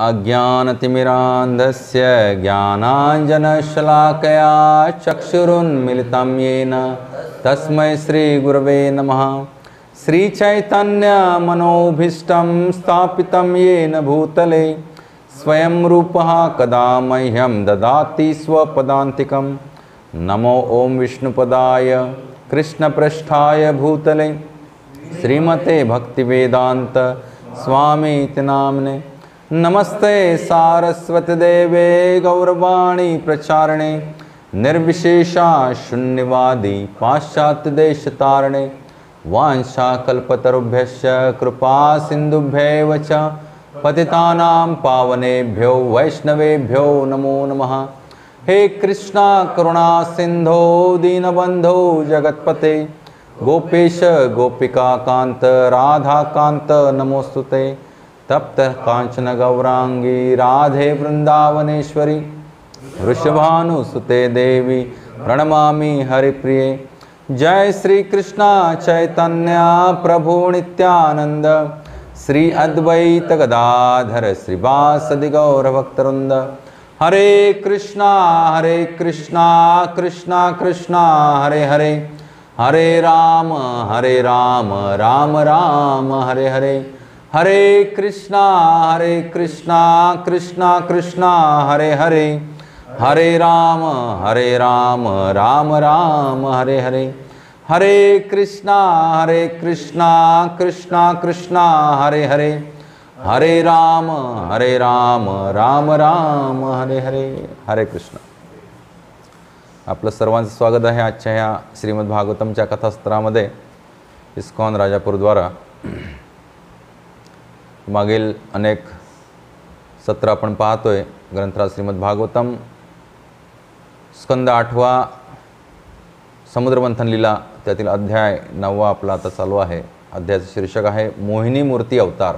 अज्ञानतिमिरान्धस्य ज्ञानाञ्जनशलाकया चक्षुरुन्मिलितं येन तस्मै श्रीगुरवे नमः। श्रीचैतन्यमनोभीष्टं स्थापितं येन भूतले। स्वयं रूपः कदा मह्यं ददाति स्वपदान्तिकं। नमो ॐ विष्णुपदाय कृष्णपृष्ठाय भूतले। श्रीमते भक्तिवेदान्त स्वामीति नाम्ने नमस्ते सारस्वतदेवे गौरवाणी प्रचारणे, निर्विशेषा शून्यवादी पाश्चात्यदेशतारणे वाञ्छाकल्पतरुभ्यश्च कृपा सिन्धुभ्यैव च, पतितानां पावनेभ्यो, वैष्णवेभ्यो नमो नमः। हे कृष्णा, करुणा, सिन्धो, दीनबन्धो, जगत्पते। गोपेश गोपिकान्त राधाकान्त नमोऽस्तु ते तप्त कांचन गौरांगी राधे वृन्दावनेश्वरी। वृषभानुसुते देवी प्रणमामि हरिप्रिये। जय श्री कृष्णा चैतन्य प्रभु नित्यानंद श्री अद्वैत गदाधर श्रीवासदि गौरभक्तवृंद हरे कृष्णा हरे कृष्णा कृष्णा कृष्णा हरे हरे। हरे राम हरे राम राम राम हरे हरे। हरे कृष्णा हरे कृष्णा कृष्णा कृष्णा, हरे हरे। हरे राम हरे राम राम राम, हरे हरे। हरे कृष्णा हरे कृष्णा कृष्णा कृष्णा, हरे हरे। हरे राम हरे राम राम राम, हरे हरे। हरे कृष्ण। आपलं सर्वांचं स्वागत आहे आजच्या ह्या श्रीमद भागवतमच्या कथासत्रामध्ये इस्कॉन राजापूरद्वारा. मागील अनेक सत्र आपण पाहतोय. ग्रंथराज श्रीमद भागवतम स्कंद आठवा समुद्रमंथन लीला त्यातील अध्याय नववा आपला आता चालू आहे. अध्यायाचं शीर्षक आहे मोहिनी मूर्ती अवतार.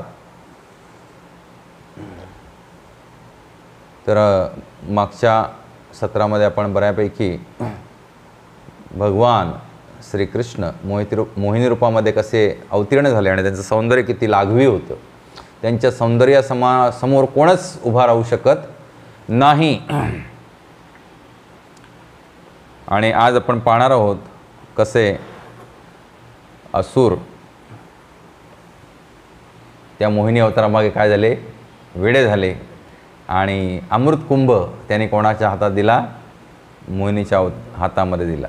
तर मागच्या सत्रामध्ये आपण बऱ्यापैकी भगवान श्रीकृष्ण मोहिती रूप मोहिनी रूपामध्ये कसे अवतीर्ण झाले आणि त्यांचं सौंदर्य किती लाघवी होतं. त्यांच्या सौंदर्यासमा समोर कोणच उभा राहू शकत नाही. आणि आज आपण पाहणार आहोत कसे असुर त्या मोहिनी अवतारामागे काय झाले? वेडे झाले. आणि अमृतकुंभ त्याने कोणाच्या हातात दिला? मोहिनीच्या हातामध्ये दिला.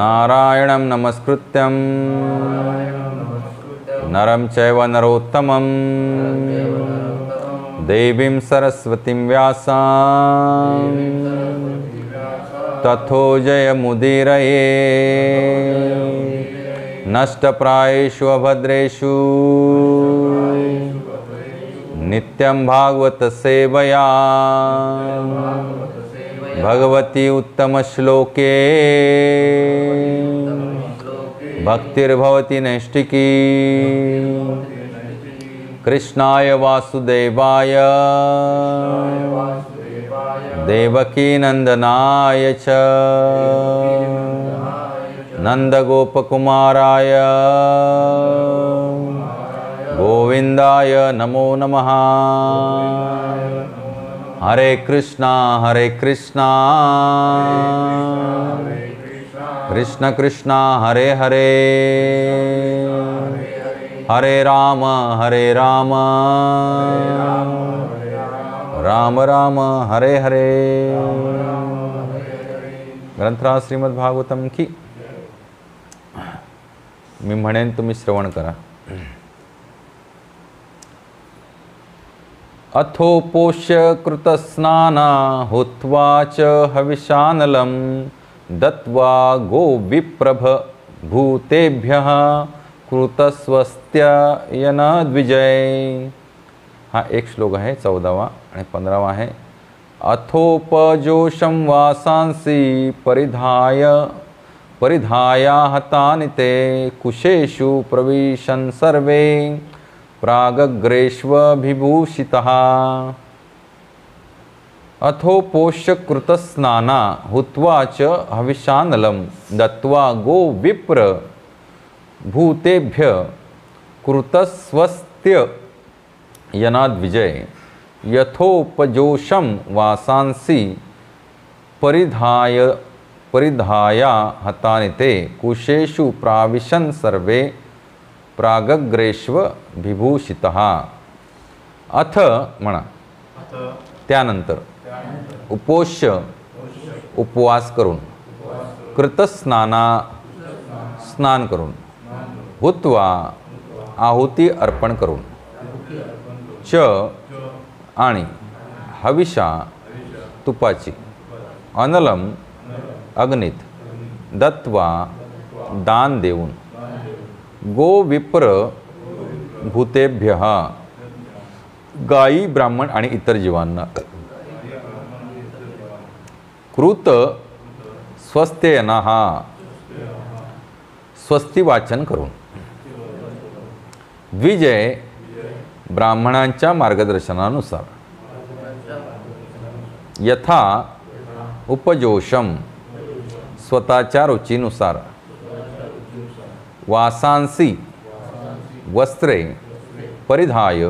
नारायणं नमस्कृत्यं। नरं चैव नरोत्तमं देवीं सरस्वतीं व्यासां तथो जयमुदीरये। नष्टप्रायेषु अभद्रेषु नित्यं भागवतसेवया भगवती उत्तमश्लोके। भक्तिर्भवति नैष्टिकी कृष्णाय वासुदेवाय। देवकीनन्दनाय च। नन्दगोपकुमाराय। गोविन्दाय नमो नमः हरे कृष्णा हरे कृष्णा। कृष्ण कृष्णा, हरे हरे। हरे राम हरे राम। राम राम, हरे हरे। ग्रंथराज श्रीमद भागवतम की। मी म्हणेन तुम्ही श्रवण करा. अथोपोष्य कृतस्नाना हुत्वा च हविषानलं दत्वा गोविप्रभ भूतेभ्यः कृतस्वस्त्ययन द्विजय हा एक श्लोक आहे चौदावा आणि पंधरावा आहे. अथोपजोषं वासांसी परिधाय परिधाया हतानि ते कुशेषु प्रविशन् सर्वे। प्रागग्रेष्वभिभूषितः। अथोपोष्यकृतस्नाना हुत्वा च हविषानलं दत्त्वा गोविप्र भूतेभ्य कृतस्वस्त्य। यनाद्विजय, यथोपजोषं वासांसि परिधाय परिधाया हतानि ते कुशेषु सर्वे प्रागग्रेश्व विभूषित अथ म्हणा त्यानंतर उपोष्य उपवास करून कृतस्नाना स्नान करून हुत्वा आहुती अर्पण करून च आणि हविषा तुपाची अनलम अग्नित दत्वा दान देऊन गोविप्र भूतेभ्य गायी ब्राह्मण आणि इतर जीवांना. कृत स्वस्तेना हा स्वस्ती वाचन करून. द्विजय ब्राह्मणांच्या मार्गदर्शनानुसार. यथा उपजोषम स्वतःच्या रुचीनुसार. वासांसी वस्त्रे परिधाय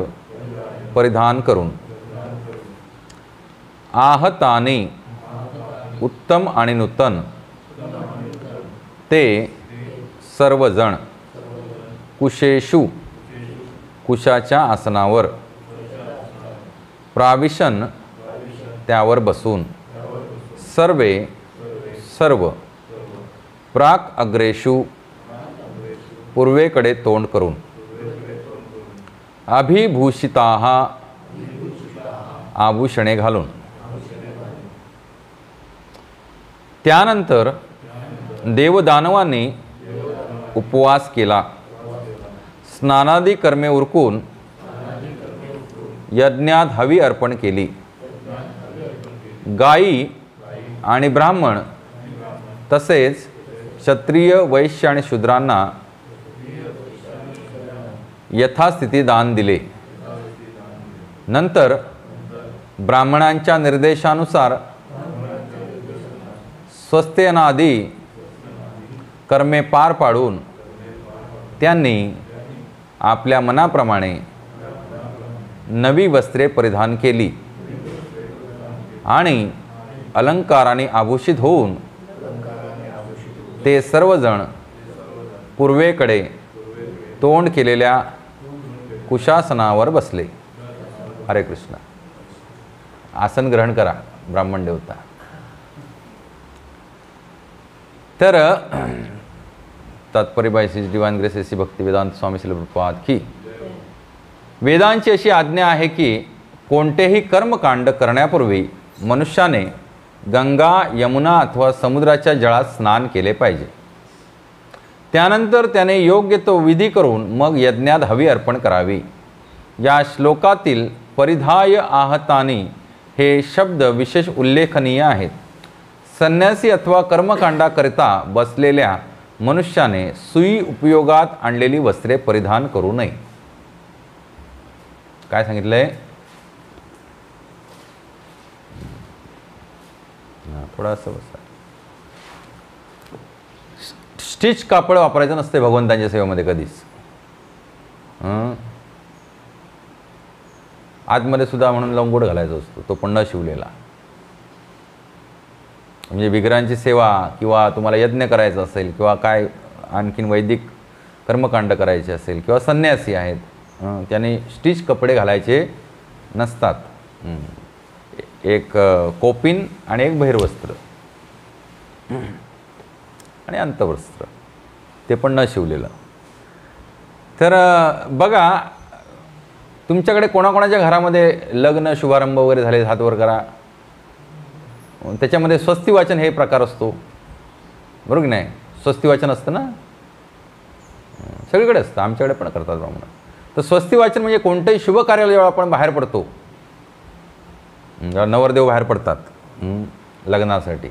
परिधान करून. आहताने उत्तम आणि नूतन. ते सर्वजण कुशेषु कुशाच्या आसनावर. प्राविशन त्यावर बसून. सर्वे सर्व. प्राक अग्रेषु पूर्वेकडे तोंड करून. अभिभूषिता आभूषणे घालून. त्यानंतर देवदानवांनी उपवास केला. स्नानादी कर्मे उरकून यज्ञात हवी अर्पण केली. गायी आणि ब्राह्मण तसेच क्षत्रिय वैश्य आणि शूद्रांना यथास्थिती दान दिले. नंतर ब्राह्मणांच्या निर्देशानुसार स्वस्तेनादी कर्मे पार पाडून त्यांनी आपल्या मनाप्रमाणे नवी वस्त्रे परिधान केली आणि अलंकाराने आभूषित होऊन ते सर्वजण पूर्वेकडे तोंड केलेल्या कुशासनावर बसले. हरे कृष्ण. आसन ग्रहण करा ब्राह्मण देवता. तर तात्पर्य bye Shri divine grace AC भक्ती वेदांत स्वामी शिलप्रपात की वेदांची अशी आज्ञा आहे की कोणतेही कर्मकांड करण्यापूर्वी मनुष्याने गंगा यमुना अथवा समुद्राच्या जळात स्नान केले पाहिजे. त्यानंतर त्याने योग्य तो विधी करून मग यज्ञात हवी अर्पण करावी. या श्लोकातील परिधाय आहतानी हे शब्द विशेष उल्लेखनीय आहेत. संन्यासी अथवा कर्मकांडाकरिता बसलेल्या मनुष्याने सुई उपयोगात आणलेली वस्त्रे परिधान करू नये. काय सांगितलंय? आहे बसा. स्टिच कापड वापरायचं नसते भगवंतांच्या सेवेमध्ये कधीच. आतमध्ये सुद्धा म्हणून लंगोट घालायचा असतो तो पण न शिवलेला. म्हणजे विग्रहांची सेवा किंवा तुम्हाला यज्ञ करायचा असेल किंवा काय आणखीन वैदिक कर्मकांड करायचे असेल किंवा संन्यासी आहेत त्याने स्टिच कपडे घालायचे नसतात. एक कोपिन आणि एक बहिर्वस्त्र. आणि अंतवस्त्र. ते पण न शिवलेलं. तर बघा तुमच्याकडे कोणाकोणाच्या घरामध्ये लग्न शुभारंभ वगैरे झाले हातवर करा. त्याच्यामध्ये स्वस्ती वाचन हे प्रकार असतो. बरोबर की नाही? स्वस्ती वाचन असतं ना? सगळीकडे असतं. आमच्याकडे पण करतात ब्राह्मण. तर स्वस्ती वाचन म्हणजे कोणत्याही शुभ कार्याला जेव्हा आपण बाहेर पडतो जेव्हा नवरदेव बाहेर पडतात लग्नासाठी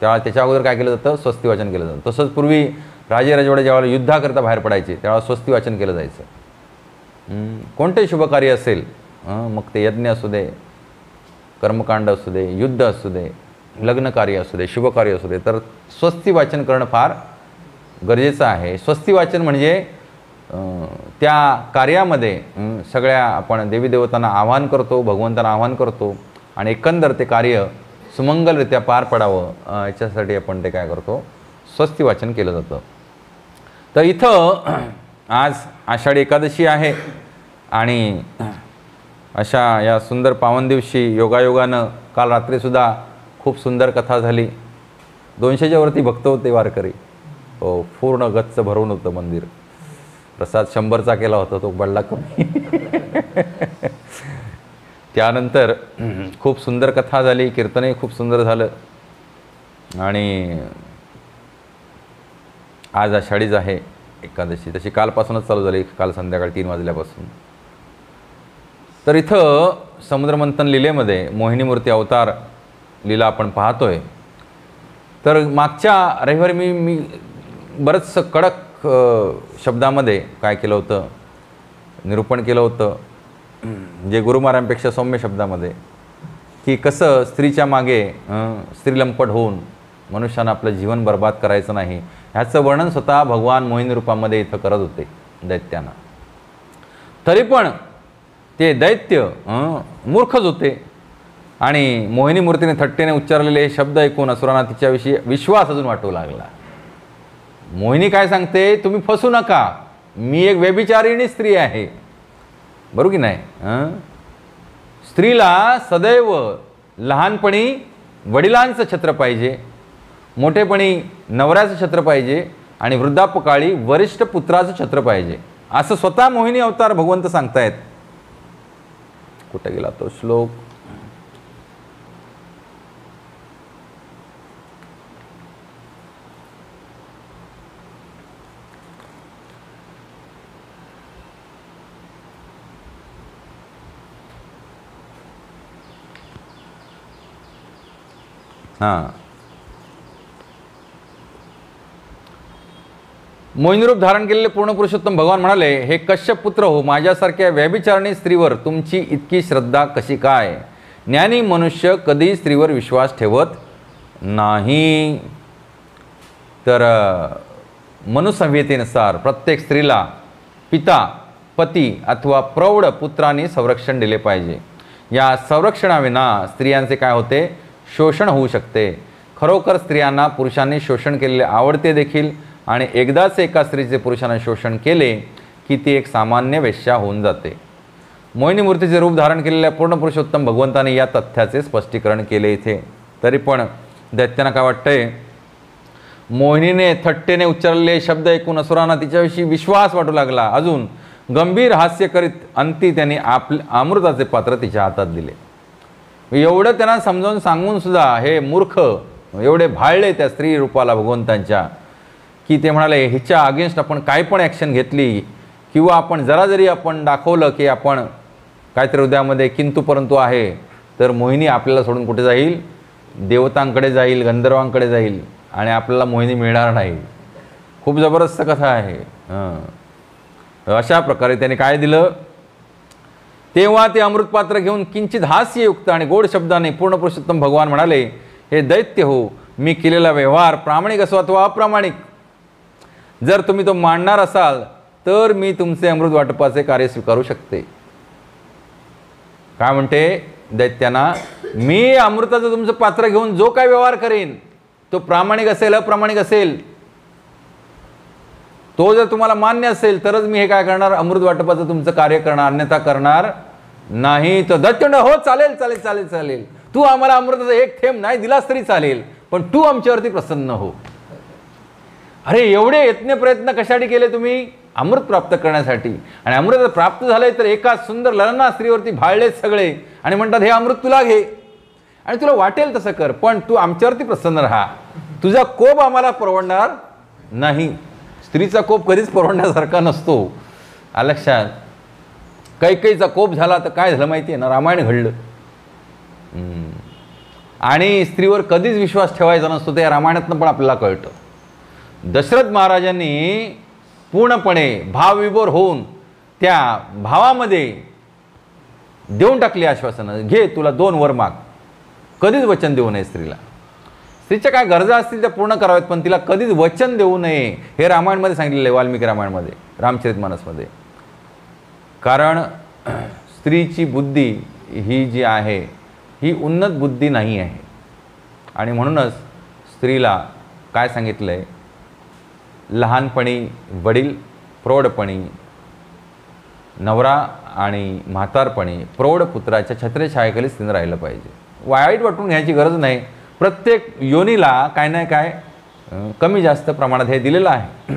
तेव्हा त्याच्या अगोदर काय केलं जातं? स्वस्ती वाचन केलं जातं. तसंच पूर्वी राजे राजवाडे ज्यावेळेला युद्धाकरता बाहेर पडायचे त्यावेळेला स्वस्ती वाचन केलं जायचं. कोणते शुभकार्य असेल मग ते यज्ञ असू दे कर्मकांड असू दे युद्ध असू दे लग्नकार्य असू दे शुभकार्य असू दे तर स्वस्ती वाचन करणं फार गरजेचं आहे. स्वस्ती वाचन म्हणजे त्या कार्यामध्ये सगळ्या आपण देवी देवतांना आवाहन करतो भगवंतांना आवाहन करतो आणि एकंदर ते कार्य सुमंगलरित्या पार पडावं याच्यासाठी आपण ते काय करतो? स्वस्ती वाचन केलं जातं. तर इथं आज आषाढी एकादशी आहे आणि अशा या सुंदर पावन दिवशी योगायोगानं काल रात्रीसुद्धा खूप सुंदर कथा झाली. दोनशेच्यावरती भक्त होते वारकरी. हो पूर्ण गच्च भरून होतं मंदिर. प्रसाद शंभरचा केला होता तो पडला कमी. त्यानंतर खूप सुंदर कथा झाली कीर्तनही खूप सुंदर झालं. आणि आज आषाढीच आहे एकादशी. तशी कालपासूनच चालू झाली. काल संध्याकाळी तीन वाजल्यापासून. तर इथं समुद्रमंथन लीलेमध्ये मोहिनीमूर्ती अवतार लीला आपण पाहतोय. तर मागच्या रविवारी मी मी बरंचसं कडक शब्दामध्ये काय केलं होतं? निरूपण केलं होतं. जे गुरुमारांपेक्षा सौम्य शब्दामध्ये की कसं स्त्रीच्या मागे स्त्रीलंपट स्त्री लंपट होऊन मनुष्यानं आपलं जीवन बर्बाद करायचं नाही. ह्याचं वर्णन स्वतः भगवान मोहिनी रूपामध्ये इथं करत होते दैत्यांना. तरी पण ते दैत्य मूर्खच होते. आणि मोहिनी मूर्तीने थट्टेने उच्चारलेले हे शब्द ऐकून असुरांना तिच्याविषयी विश्वास अजून वाटू लागला. मोहिनी काय सांगते तुम्ही फसू नका. मी एक व्यभिचारिणी स्त्री आहे. बरोबर की नाही? स्त्रीला सदैव लहानपणी वडिलांचं छत्र पाहिजे. मोठेपणी नवऱ्याचं छत्र पाहिजे आणि वृद्धापकाळी वरिष्ठ पुत्राचं छत्र पाहिजे. असं स्वतः मोहिनी अवतार भगवंत सांगतायत. कुठे गेला तो श्लोक? हां. मोहिनीरूप धारण केलेले पूर्ण पुरुषोत्तम भगवान म्हणाले हे कश्यप पुत्र हो माझ्यासारख्या व्यभिचारणी स्त्रीवर तुमची इतकी श्रद्धा कशी काय? ज्ञानी मनुष्य कधी स्त्रीवर विश्वास ठेवत नाही. तर मनुसंहितेनुसार प्रत्येक स्त्रीला पिता पती अथवा प्रौढ पुत्रांनी संरक्षण दिले पाहिजे. या संरक्षणाविना स्त्रियांचे काय होते? शोषण होऊ शकते. खरोखर स्त्रियांना पुरुषांनी शोषण केलेले आवडते देखील. आणि एकदाच एका स्त्रीचे पुरुषांना शोषण केले की ती एक सामान्य वेश्या होऊन जाते. मोहिनी मूर्तीचे रूप धारण केलेल्या पूर्ण पुरुषोत्तम भगवंताने या तथ्याचे स्पष्टीकरण केले इथे. तरी पण दैत्यांना काय वाटतंय? मोहिनीने थट्टेने उच्चारलेले शब्द ऐकून असुरांना तिच्याविषयी विश्वास वाटू लागला. अजून गंभीर हास्य करीत अंती त्यांनी आपले अमृताचे पात्र तिच्या हातात दिले. एवढं त्यांना समजावून सांगून सुद्धा हे मूर्ख एवढे भाळले त्या स्त्री रूपाला भगवंतांच्या. की ते म्हणाले हिच्या अगेन्स्ट आपण काय पण ॲक्शन घेतली किंवा आपण जरा जरी आपण दाखवलं की आपण काहीतरी हृदयामध्ये किंतु परंतु आहे तर मोहिनी आपल्याला सोडून कुठे जाईल? देवतांकडे जाईल गंधर्वांकडे जाईल आणि आपल्याला मोहिनी मिळणार नाही. खूप जबरदस्त कथा आहे. हं. अशा प्रकारे त्याने काय दिलं? तेव्हा ते अमृतपात्र घेऊन किंचित हास्ययुक्त आणि गोड शब्दाने पूर्ण पुरुषोत्तम भगवान म्हणाले हे दैत्य हो मी केलेला व्यवहार प्रामाणिक असो अथवा अप्रामाणिक जर तुम्ही तो मांडणार असाल तर मी तुमचे अमृत वाटपाचे कार्य स्वीकारू शकते. काय म्हणते? दैत्यांना मी अमृताचं तुमचं पात्र घेऊन जो काय व्यवहार करेन तो प्रामाणिक असेल अप्रामाणिक असेल तो जर तुम्हाला मान्य असेल तरच मी हे काय करणार? अमृत वाटपाचं तुमचं कार्य करणार अन्यथा करणार नाही. तर दत्तंड हो चालेल चालेल चालेल चालेल. तू आम्हाला अमृताचा एक थेंब नाही दिलास तरी चालेल पण तू आमच्यावरती प्रसन्न हो. अरे एवढे यत्न प्रयत्न कशासाठी केले तुम्ही? अमृत प्राप्त करण्यासाठी. आणि अमृत प्राप्त झाले तर एका सुंदर ललना स्त्रीवरती भाळलेत सगळे आणि म्हणतात हे अमृत तुला घे. आणि तुला वाटेल तसं कर पण तू आमच्यावरती प्रसन्न राहा. तुझा कोप आम्हाला परवडणार नाही. स्त्रीचा कोप कधीच परवडण्यासारखा नसतो. लक्षात. काही काहीचा कोप झाला तर काय झालं माहिती आहे ना? रामायण घडलं. आणि स्त्रीवर कधीच विश्वास ठेवायचा नसतो ते या रामायणातनं पण आपल्याला कळतं. दशरथ महाराजांनी पूर्णपणे भावविभोर होऊन त्या भावामध्ये देऊन टाकली आश्वासनं घे तुला दोन वर माग. कधीच वचन देऊ नये स्त्रीला. स्त्रीच्या काय गरजा असतील त्या पूर्ण कराव्यात पण तिला कधीच वचन देऊ नये हे रामायणमध्ये सांगितलेलं आहे वाल्मिकी रामायणमध्ये रामचरित मानसमध्ये. कारण स्त्रीची बुद्धी ही जी आहे ही उन्नत बुद्धी नाही आहे. आणि म्हणूनच स्त्रीला काय सांगितलं आहे लहानपणी वडील प्रौढपणी नवरा आणि म्हातारपणी प्रौढ पुत्राच्या छत्रेछायेखाली स्त्रीनं राहिलं पाहिजे. वाईट वाटून घ्यायची गरज नाही. प्रत्येक योनीला काय नाही काय कमी जास्त प्रमाणात हे दिलेलं आहे.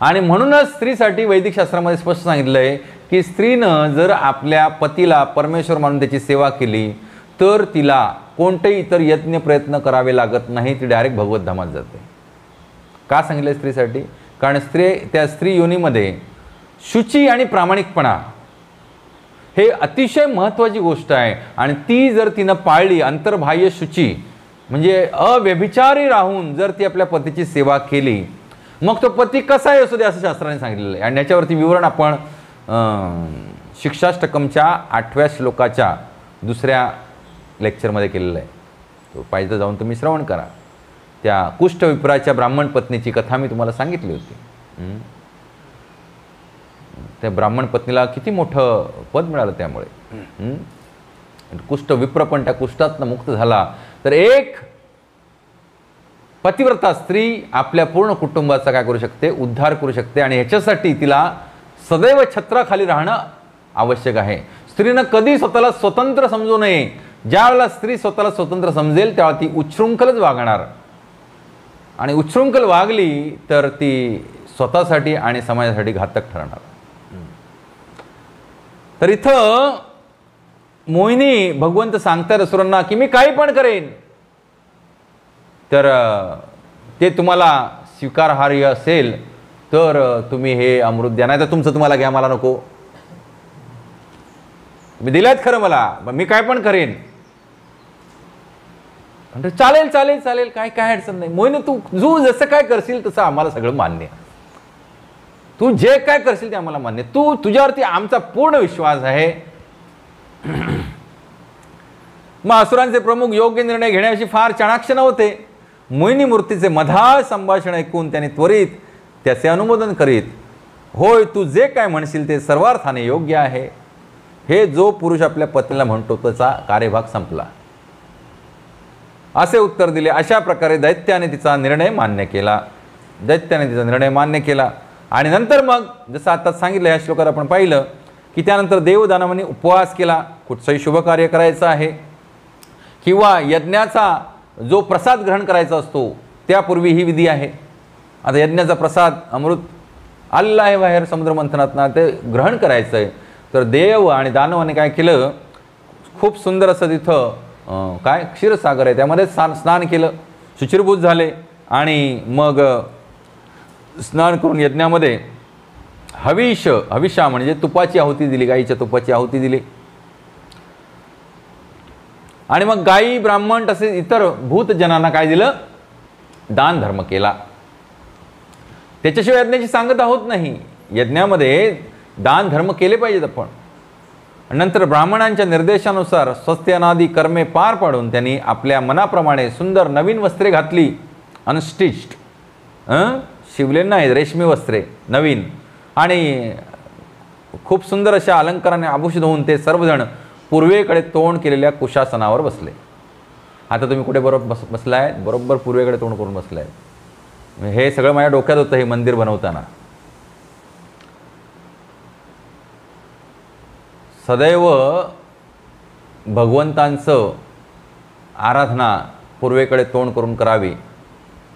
आणि म्हणूनच स्त्रीसाठी वैदिक शास्त्रामध्ये स्पष्ट सांगितलं आहे की स्त्रीनं जर आपल्या पतीला परमेश्वर मानून त्याची सेवा केली तर तिला कोणतेही इतर यत्न प्रयत्न करावे लागत नाही ती डायरेक्ट भगवत धामात जाते. का सांगितलं स्त्रीसाठी? कारण स्त्री त्या स्त्री योनीमध्ये शुची आणि प्रामाणिकपणा हे अतिशय महत्त्वाची गोष्ट आहे. आणि ती जर तिनं पाळली अंतर्बाह्य शुची म्हणजे अव्यभिचारी राहून जर ती आपल्या पतीची सेवा केली मग तो पती कसाही असू दे असं शास्त्राने सांगितलेलं आहे. आणि याच्यावरती विवरण आपण शिक्षाष्टकमच्या आठव्या श्लोकाच्या दुसऱ्या लेक्चरमध्ये केलेलं आहे. तो पाहिजे तर जाऊन तुम्ही श्रवण करा. त्या कुष्ठविप्राच्या ब्राह्मण पत्नीची कथा मी तुम्हाला सांगितली होती? त्या ब्राह्मण पत्नीला किती मोठं पद मिळालं त्यामुळे? कुष्ठ विप्र पण त्या कुष्ठातनं मुक्त झाला. तर एक पतिव्रता स्त्री आपल्या पूर्ण कुटुंबाचा काय करू शकते? उद्धार करू शकते. आणि ह्याच्यासाठी तिला सदैव छत्राखाली राहणं आवश्यक आहे. स्त्रीनं कधी स्वतःला स्वतंत्र समजू नये. ज्या वेळेला स्त्री स्वतःला स्वतंत्र समजेल त्यावेळेला ती उच्छृंखलच वागणार. आणि उच्छृंखल वागली तर ती स्वतःसाठी आणि समाजासाठी घातक ठरणार. तर इथं मोहिनी भगवंत सांगतात असुरांना की मी काही पण करेन. तर ते तुम्हाला स्वीकारहार्य असेल तर तुम्ही हे अमृत द्या. नाही तर तुमचं तुम्हाला घ्या मला नको. मी दिल्यात खरं मला. मी काय पण करेन. म्हणजे चालेल चालेल चालेल काय काय अडचण नाही. मोहिनी तू जू जसं काय करशील तसं आम्हाला सगळं मान्य तू जे काय करशील ते आम्हाला मान्य तू तुझ्यावरती आमचा पूर्ण विश्वास आहे. मग असुरांचे प्रमुख योग्य निर्णय घेण्याविषयी फार चाणाक्ष नव्हते मोहिनी मूर्तीचे मधाळ संभाषण ऐकून त्याने त्वरित त्याचे अनुमोदन करीत होय तू जे काय म्हणशील ते सर्वार्थाने योग्य आहे. हे जो पुरुष आपल्या पत्नीला म्हणतो त्याचा कार्यभाग संपला. असे उत्तर दिले. अशा प्रकारे दैत्याने तिचा निर्णय मान्य केला. दैत्याने तिचा निर्णय मान्य केला. आणि नंतर मग जसं आता सांगितलं या श्लोकात आपण पाहिलं की त्यानंतर देवदानवाने उपवास केला. कुठचंही शुभकार्य करायचं आहे. किंवा यज्ञाचा जो प्रसाद ग्रहण करायचा असतो त्यापूर्वी ही विधी आहे. आता यज्ञाचा प्रसाद अमृत आलेला आहे बाहेर समुद्रमंथनातनं ते ग्रहण करायचं आहे तर देव आणि दानवाने काय केलं? खूप सुंदर असं तिथं काय? क्षीरसागर आहे. त्यामध्ये स्नान स्नान केलं. शुचिरभूत झाले आणि मग स्नान करून यज्ञामध्ये हविष हविषा म्हणजे तुपाची आहुती दिली. गाईच्या तुपाची आहुती दिली. आणि मग गाई ब्राह्मण तसेच इतर भूतजनांना काय दिलं? दान धर्म केला. त्याच्याशिवाय यज्ञाची सांगता होत नाही. यज्ञामध्ये दान धर्म केले पाहिजेत आपण. नंतर ब्राह्मणांच्या निर्देशानुसार स्वस्त्यनादी कर्मे पार पाडून त्यांनी आपल्या मनाप्रमाणे सुंदर नवीन वस्त्रे घातली. अनस्टिच्ड शिवले नाहीत रेशमी वस्त्रे नवीन. आणि खूप सुंदर अशा अलंकाराने आभूषित होऊन ते सर्वजण पूर्वेकडे तोंड केलेल्या कुशासनावर बसले. आता तुम्ही कुठे बरोबर बस बसलाय? बरोबर पूर्वेकडे तोंड करून बसलाय. हे सगळं माझ्या डोक्यात होतं हे मंदिर बनवताना. सदैव भगवंतांचं आराधना पूर्वेकडे तोंड करून करावी.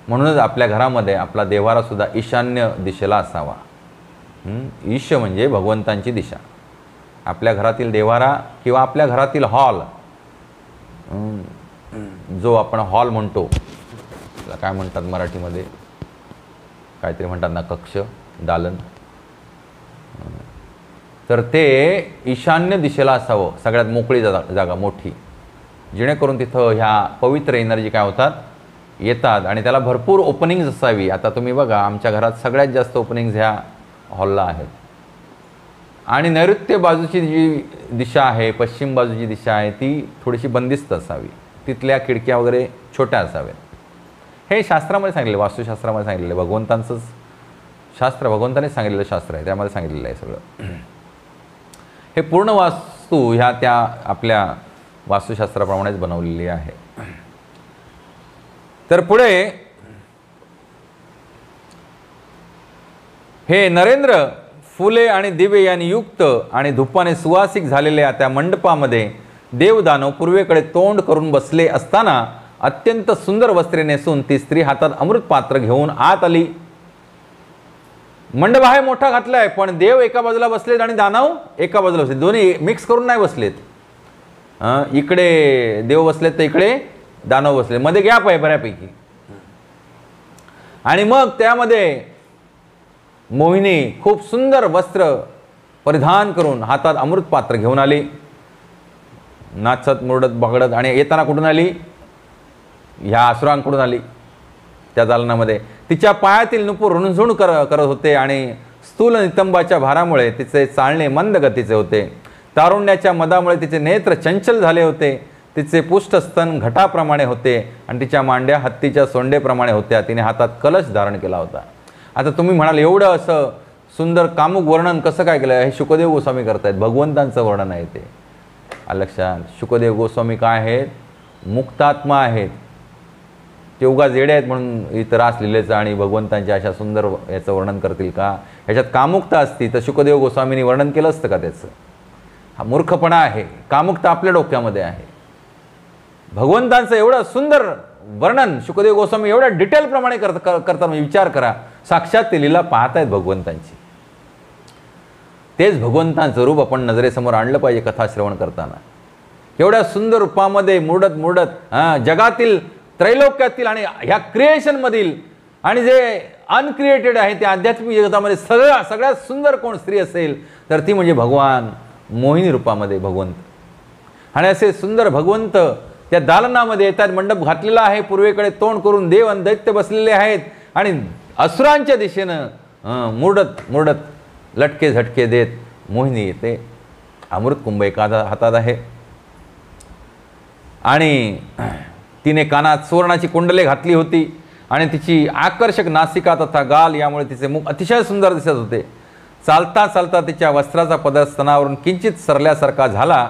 म्हणूनच आपल्या घरामध्ये आपला देवारासुद्धा ईशान्य दिशेला असावा. ईश म्हणजे भगवंतांची दिशा. आपल्या घरातील देवारा किंवा आपल्या घरातील हॉल. जो आपण हॉल म्हणतो काय म्हणतात मराठीमध्ये? काहीतरी म्हणतात ना कक्ष दालन. तर ते ईशान्य दिशेला असावं सगळ्यात मोकळी जागा जागा मोठी. जेणेकरून तिथं ह्या पवित्र एनर्जी काय होतात? येतात. आणि त्याला भरपूर ओपनिंग्ज असावी. आता तुम्ही बघा आमच्या घरात सगळ्यात जास्त ओपनिंग्ज ह्या हॉलला आहेत. आणि नैऋत्य बाजूची जी दिशा आहे पश्चिम बाजूची दिशा आहे ती थोडीशी बंदिस्त असावी. तिथल्या खिडक्या वगैरे छोट्या असाव्यात. हे शास्त्रामध्ये सांगितले वास्तुशास्त्रामध्ये सांगितलेलं आहे भगवंतांचंच शास्त्र भगवंताने सांगितलेलं शास्त्र आहे त्यामध्ये सांगितलेलं आहे सगळं. हे पूर्ण वास्तू ह्या त्या आपल्या वास्तुशास्त्राप्रमाणेच बनवलेली आहे. तर पुढे हे नरेंद्र फुले आणि दिवे यांनी युक्त आणि धुपाने सुवासिक झालेल्या त्या मंडपामध्ये देवदानव पूर्वेकडे तोंड करून बसले असताना अत्यंत सुंदर वस्त्रे नेसून ती स्त्री हातात अमृत पात्र घेऊन आत आली. मंडप आहे मोठा घातलाय पण देव एका बाजूला बसलेत आणि दानव एका बाजूला बसलेत. दोन्ही मिक्स करून नाही बसलेत. इकडे देव बसलेत तर इकडे दानव बसले मध्ये गॅप आहे बऱ्यापैकी. आणि मग त्यामध्ये मोहिनी खूप सुंदर वस्त्र परिधान करून हातात अमृत पात्र घेऊन आली. नाचत मुरडत बगडत आणि येताना कुठून आली? ह्या असुरांकडून आली. त्या दालनामध्ये तिच्या पायातील नुपूर रुणझुण कर करत होते आणि स्थूल नितंबाच्या भारामुळे तिचे चालणे मंद गतीचे होते. तारुण्याच्या मदामुळे तिचे नेत्र चंचल झाले होते. तिचे पुष्ठस्तन घटाप्रमाणे होते आणि तिच्या मांड्या हत्तीच्या सोंडेप्रमाणे होत्या. तिने हातात कलश धारण केला होता. आता तुम्ही म्हणाल एवढं असं सुंदर कामुक वर्णन कसं काय केलं? हे शुकदेव गोस्वामी करतायत. भगवंतांचं वर्णन आहे ते. लक्षात. शुकदेव गोस्वामी काय आहेत? मुक्तात्मा आहेत. ते उगा जेडे आहेत म्हणून इतर रास आणि भगवंतांच्या अशा सुंदर याचं वर्णन करतील का? ह्याच्यात कामुकता असती तर शुकदेव गोस्वामींनी वर्णन केलं असतं का त्याचं? हा मूर्खपणा आहे. कामुकता आपल्या डोक्यामध्ये आहे. भगवंतांचं एवढं सुंदर वर्णन शुकदेव गोस्वामी एवढ्या डिटेलप्रमाणे करत कर- करतात. म्हणजे विचार करा. साक्षात ते लीला पाहतायत भगवंतांची. तेच भगवंतांचं रूप आपण नजरेसमोर आणलं पाहिजे कथा श्रवण करताना. एवढ्या सुंदर रूपामध्ये मुरडत मुरडत हां जगातील त्रैलोक्यातील आणि ह्या क्रिएशनमधील आणि जे अनक्रिएटेड आहे त्या आध्यात्मिक जगतामध्ये सगळ्या सगळ्यात सुंदर कोण स्त्री असेल तर ती म्हणजे भगवान मोहिनी रूपामध्ये भगवंत. आणि असे सुंदर भगवंत त्या दालनामध्ये येतात मंडप घातलेला आहे पूर्वेकडे तोंड करून देव आणि दैत्य बसलेले आहेत आणि असुरांच्या दिशेनं मुरडत मुरडत लटके झटके देत मोहिनी येते. अमृत कुंभ एका हातात आहे. आणि तिने कानात सुवर्णाची कुंडले घातली होती आणि तिची आकर्षक नासिका तथा गाल यामुळे तिचे मुख अतिशय सुंदर दिसत होते. चालता चालता तिच्या वस्त्राचा पदर स्तनावरून किंचित सरल्यासारखा झाला.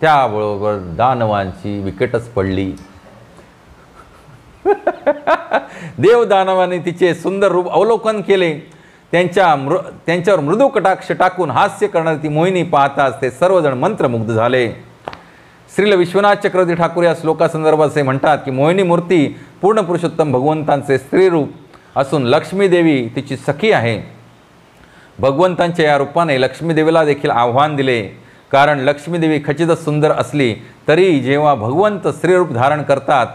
त्याबरोबर दानवांची विकेटच पडली. देव दानवाने तिचे सुंदर रूप अवलोकन केले. त्यांच्या मृ त्यांच्यावर मृदू कटाक्ष टाकून हास्य करणारी ती मोहिनी पाहताच ते सर्वजण मंत्रमुग्ध झाले. श्रील विश्वनाथ चक्रवर्ती ठाकूर या श्लोकासंदर्भात असे म्हणतात की मोहिनी मूर्ती पूर्ण पुरुषोत्तम भगवंतांचे स्त्रीरूप असून लक्ष्मी देवी तिची सखी आहे. भगवंतांच्या या रूपाने लक्ष्मीदेवीला देखील आव्हान दिले. कारण लक्ष्मीदेवी खचितच सुंदर असली तरी जेव्हा भगवंत स्त्रीरूप धारण करतात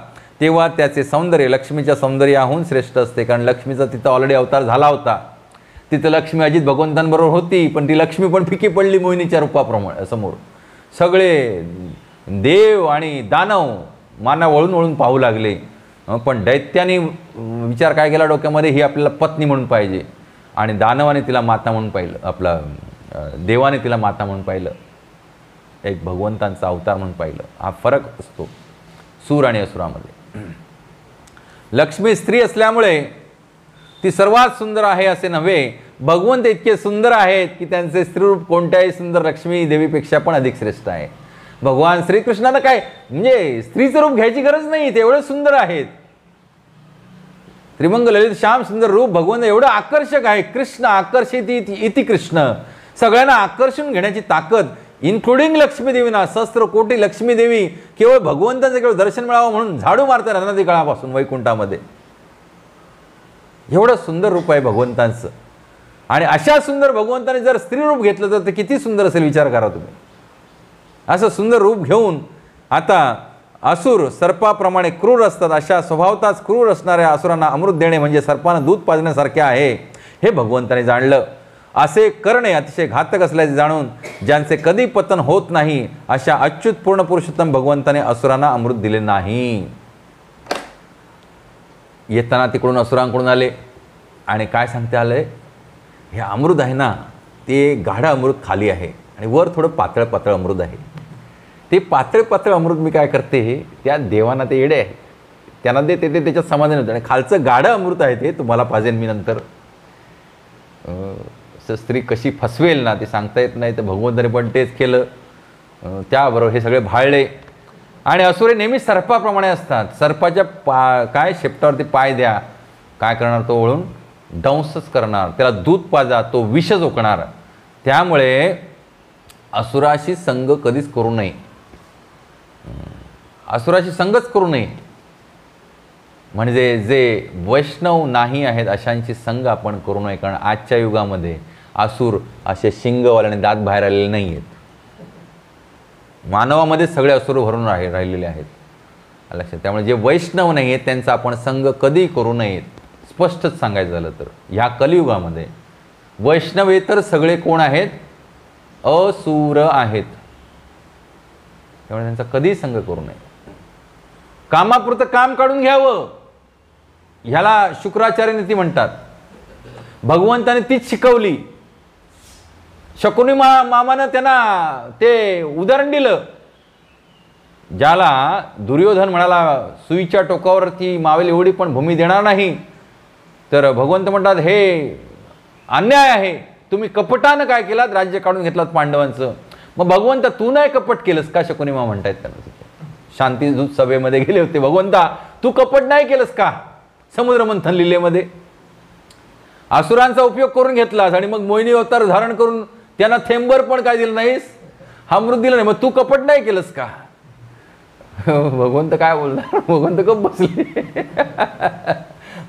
तेव्हा त्याचे सौंदर्य लक्ष्मीच्या सौंदर्याहून श्रेष्ठ असते. कारण लक्ष्मीचा तिथं ऑलरेडी अवतार झाला होता. तिथं लक्ष्मी अजित भगवंतांबरोबर होती पण ती लक्ष्मी पण फिकी पडली मोहिनीच्या रूपाप्रमाणे समोर. सगळे देव आणि दानव माना वळून वळून पाहू लागले. पण दैत्याने विचार काय केला डोक्यामध्ये? ही आपल्याला पत्नी म्हणून पाहिजे. आणि दानवाने तिला माता म्हणून पाहिलं. आपला देवाने तिला माता म्हणून पाहिलं. एक भगवंतांचा अवतार म्हणून पाहिलं. हा फरक असतो. सूर आणि असुरामध्ये. लक्ष्मी स्त्री असल्यामुळे ती सर्वात सुंदर आहे असे नव्हे. भगवंत इतके सुंदर आहेत की त्यांचे स्त्रीरूप कोणत्याही सुंदर लक्ष्मी देवीपेक्षा पण अधिक श्रेष्ठ आहे. भगवान श्रीकृष्णानं काय? म्हणजे स्त्रीचं रूप घ्यायची गरज नाही ते सुंदर आहेत. त्रिमंग ललित श्याम सुंदर रूप भगवंत एवढं आकर्षक आहे. कृष्ण आकर्षित इति इति कृष्ण. सगळ्यांना आकर्षून घेण्याची ताकद इन्क्लुडिंग लक्ष्मीदेवीना सहस्त्र कोटी लक्ष्मीदेवी केवळ भगवंतांचं केवळ दर्शन मिळावं म्हणून झाडू मारतात अनादी काळापासून वैकुंठामध्ये. एवढं सुंदर रूप आहे भगवंतांचं. आणि अशा सुंदर भगवंताने जर स्त्री रूप घेतलं तर ते किती सुंदर असेल विचार करा तुम्ही. असं सुंदर रूप घेऊन आता असुर सर्पाप्रमाणे क्रूर असतात. अशा स्वभावताच क्रूर असणाऱ्या असुरांना अमृत देणे म्हणजे सर्पानं दूध पाजण्यासारखे आहे. हे भगवंताने जाणलं. असे करणे अतिशय घातक असल्याचे जाणून ज्यांचे कधी पतन होत नाही अशा अच्युत पूर्ण पुरुषोत्तम भगवंताने असुरांना अमृत दिले नाही. येताना तिकडून असुरांकडून आले. आणि काय सांगते आलंय हे अमृत आहे ना ते गाढं अमृत खाली आहे. आणि वर थोडं पातळ पातळ अमृत आहे. ते पातळ पातळ अमृत मी काय करते त्या देवांना ते येडे आहे. त्यांना ते ते त्याच्यात समाधान होतं. आणि खालचं गाढं अमृत आहे ते तुम्हाला पाजेन मी नंतर. स्त्री कशी फसवेल ना ते सांगता येत नाही. तर भगवंताने पण तेच केलं. त्याबरोबर हे सगळे भाळले. आणि असुरे नेहमी सर्पाप्रमाणे असतात. सर्पाच्या पा काय शेपटावरती पाय द्या. काय करणार तो वळून? डंसच करणार. त्याला दूध पाजा तो विष झोकणार त्यामुळे असुराशी संग कधीच करू नये. असुराशी संगच करू नये. म्हणजे जे वैष्णव नाही आहेत अशांची संग आपण करू नये. कारण आजच्या युगामध्ये आसूर असे शिंगवाल्याने दात बाहेर आलेले नाही आहेत. मानवामध्ये सगळे असुर भरून राहि राहिलेले आहेत. लक्षात? त्यामुळे जे वैष्णव नाही आहेत त्यांचा आपण संग कधी करू नयेत स्पष्टच सांगायचं झालं तर. ह्या कलियुगामध्ये वैष्णवेतर सगळे कोण आहेत? असुर आहेत. त्यामुळे त्यांचा कधीही संग करू नये. कामापुरतं काम काढून घ्यावं. ह्याला शुक्राचार्य नीती म्हणतात. भगवंताने तीच शिकवली. शकुनी मा मामानं त्यांना ते उदाहरण दिलं. ज्याला दुर्योधन म्हणाला सुईच्या टोकावरती मावेल एवढी पण भूमी देणार नाही. तर भगवंत म्हणतात हे अन्याय आहे. तुम्ही कपटानं काय केलात? राज्य काढून घेतलात पांडवांचं. मग भगवंत तू नाही कपट केलंस का? शकुनिमा म्हणतायत त्यांना तिथे. शांती सभेमध्ये गेले होते. भगवंता तू कपट नाही केलंस का? समुद्र मंथन लिलेमध्ये. असुरांचा उपयोग करून घेतलास आणि मग मोहिनी अवतार धारण करून त्यांना थेंबर पण काय दिलं नाहीस? हा मृत दिला नाही. मग तू कपट नाही केलंस का? भगवंत काय बोलणार भगवंत कप बसले.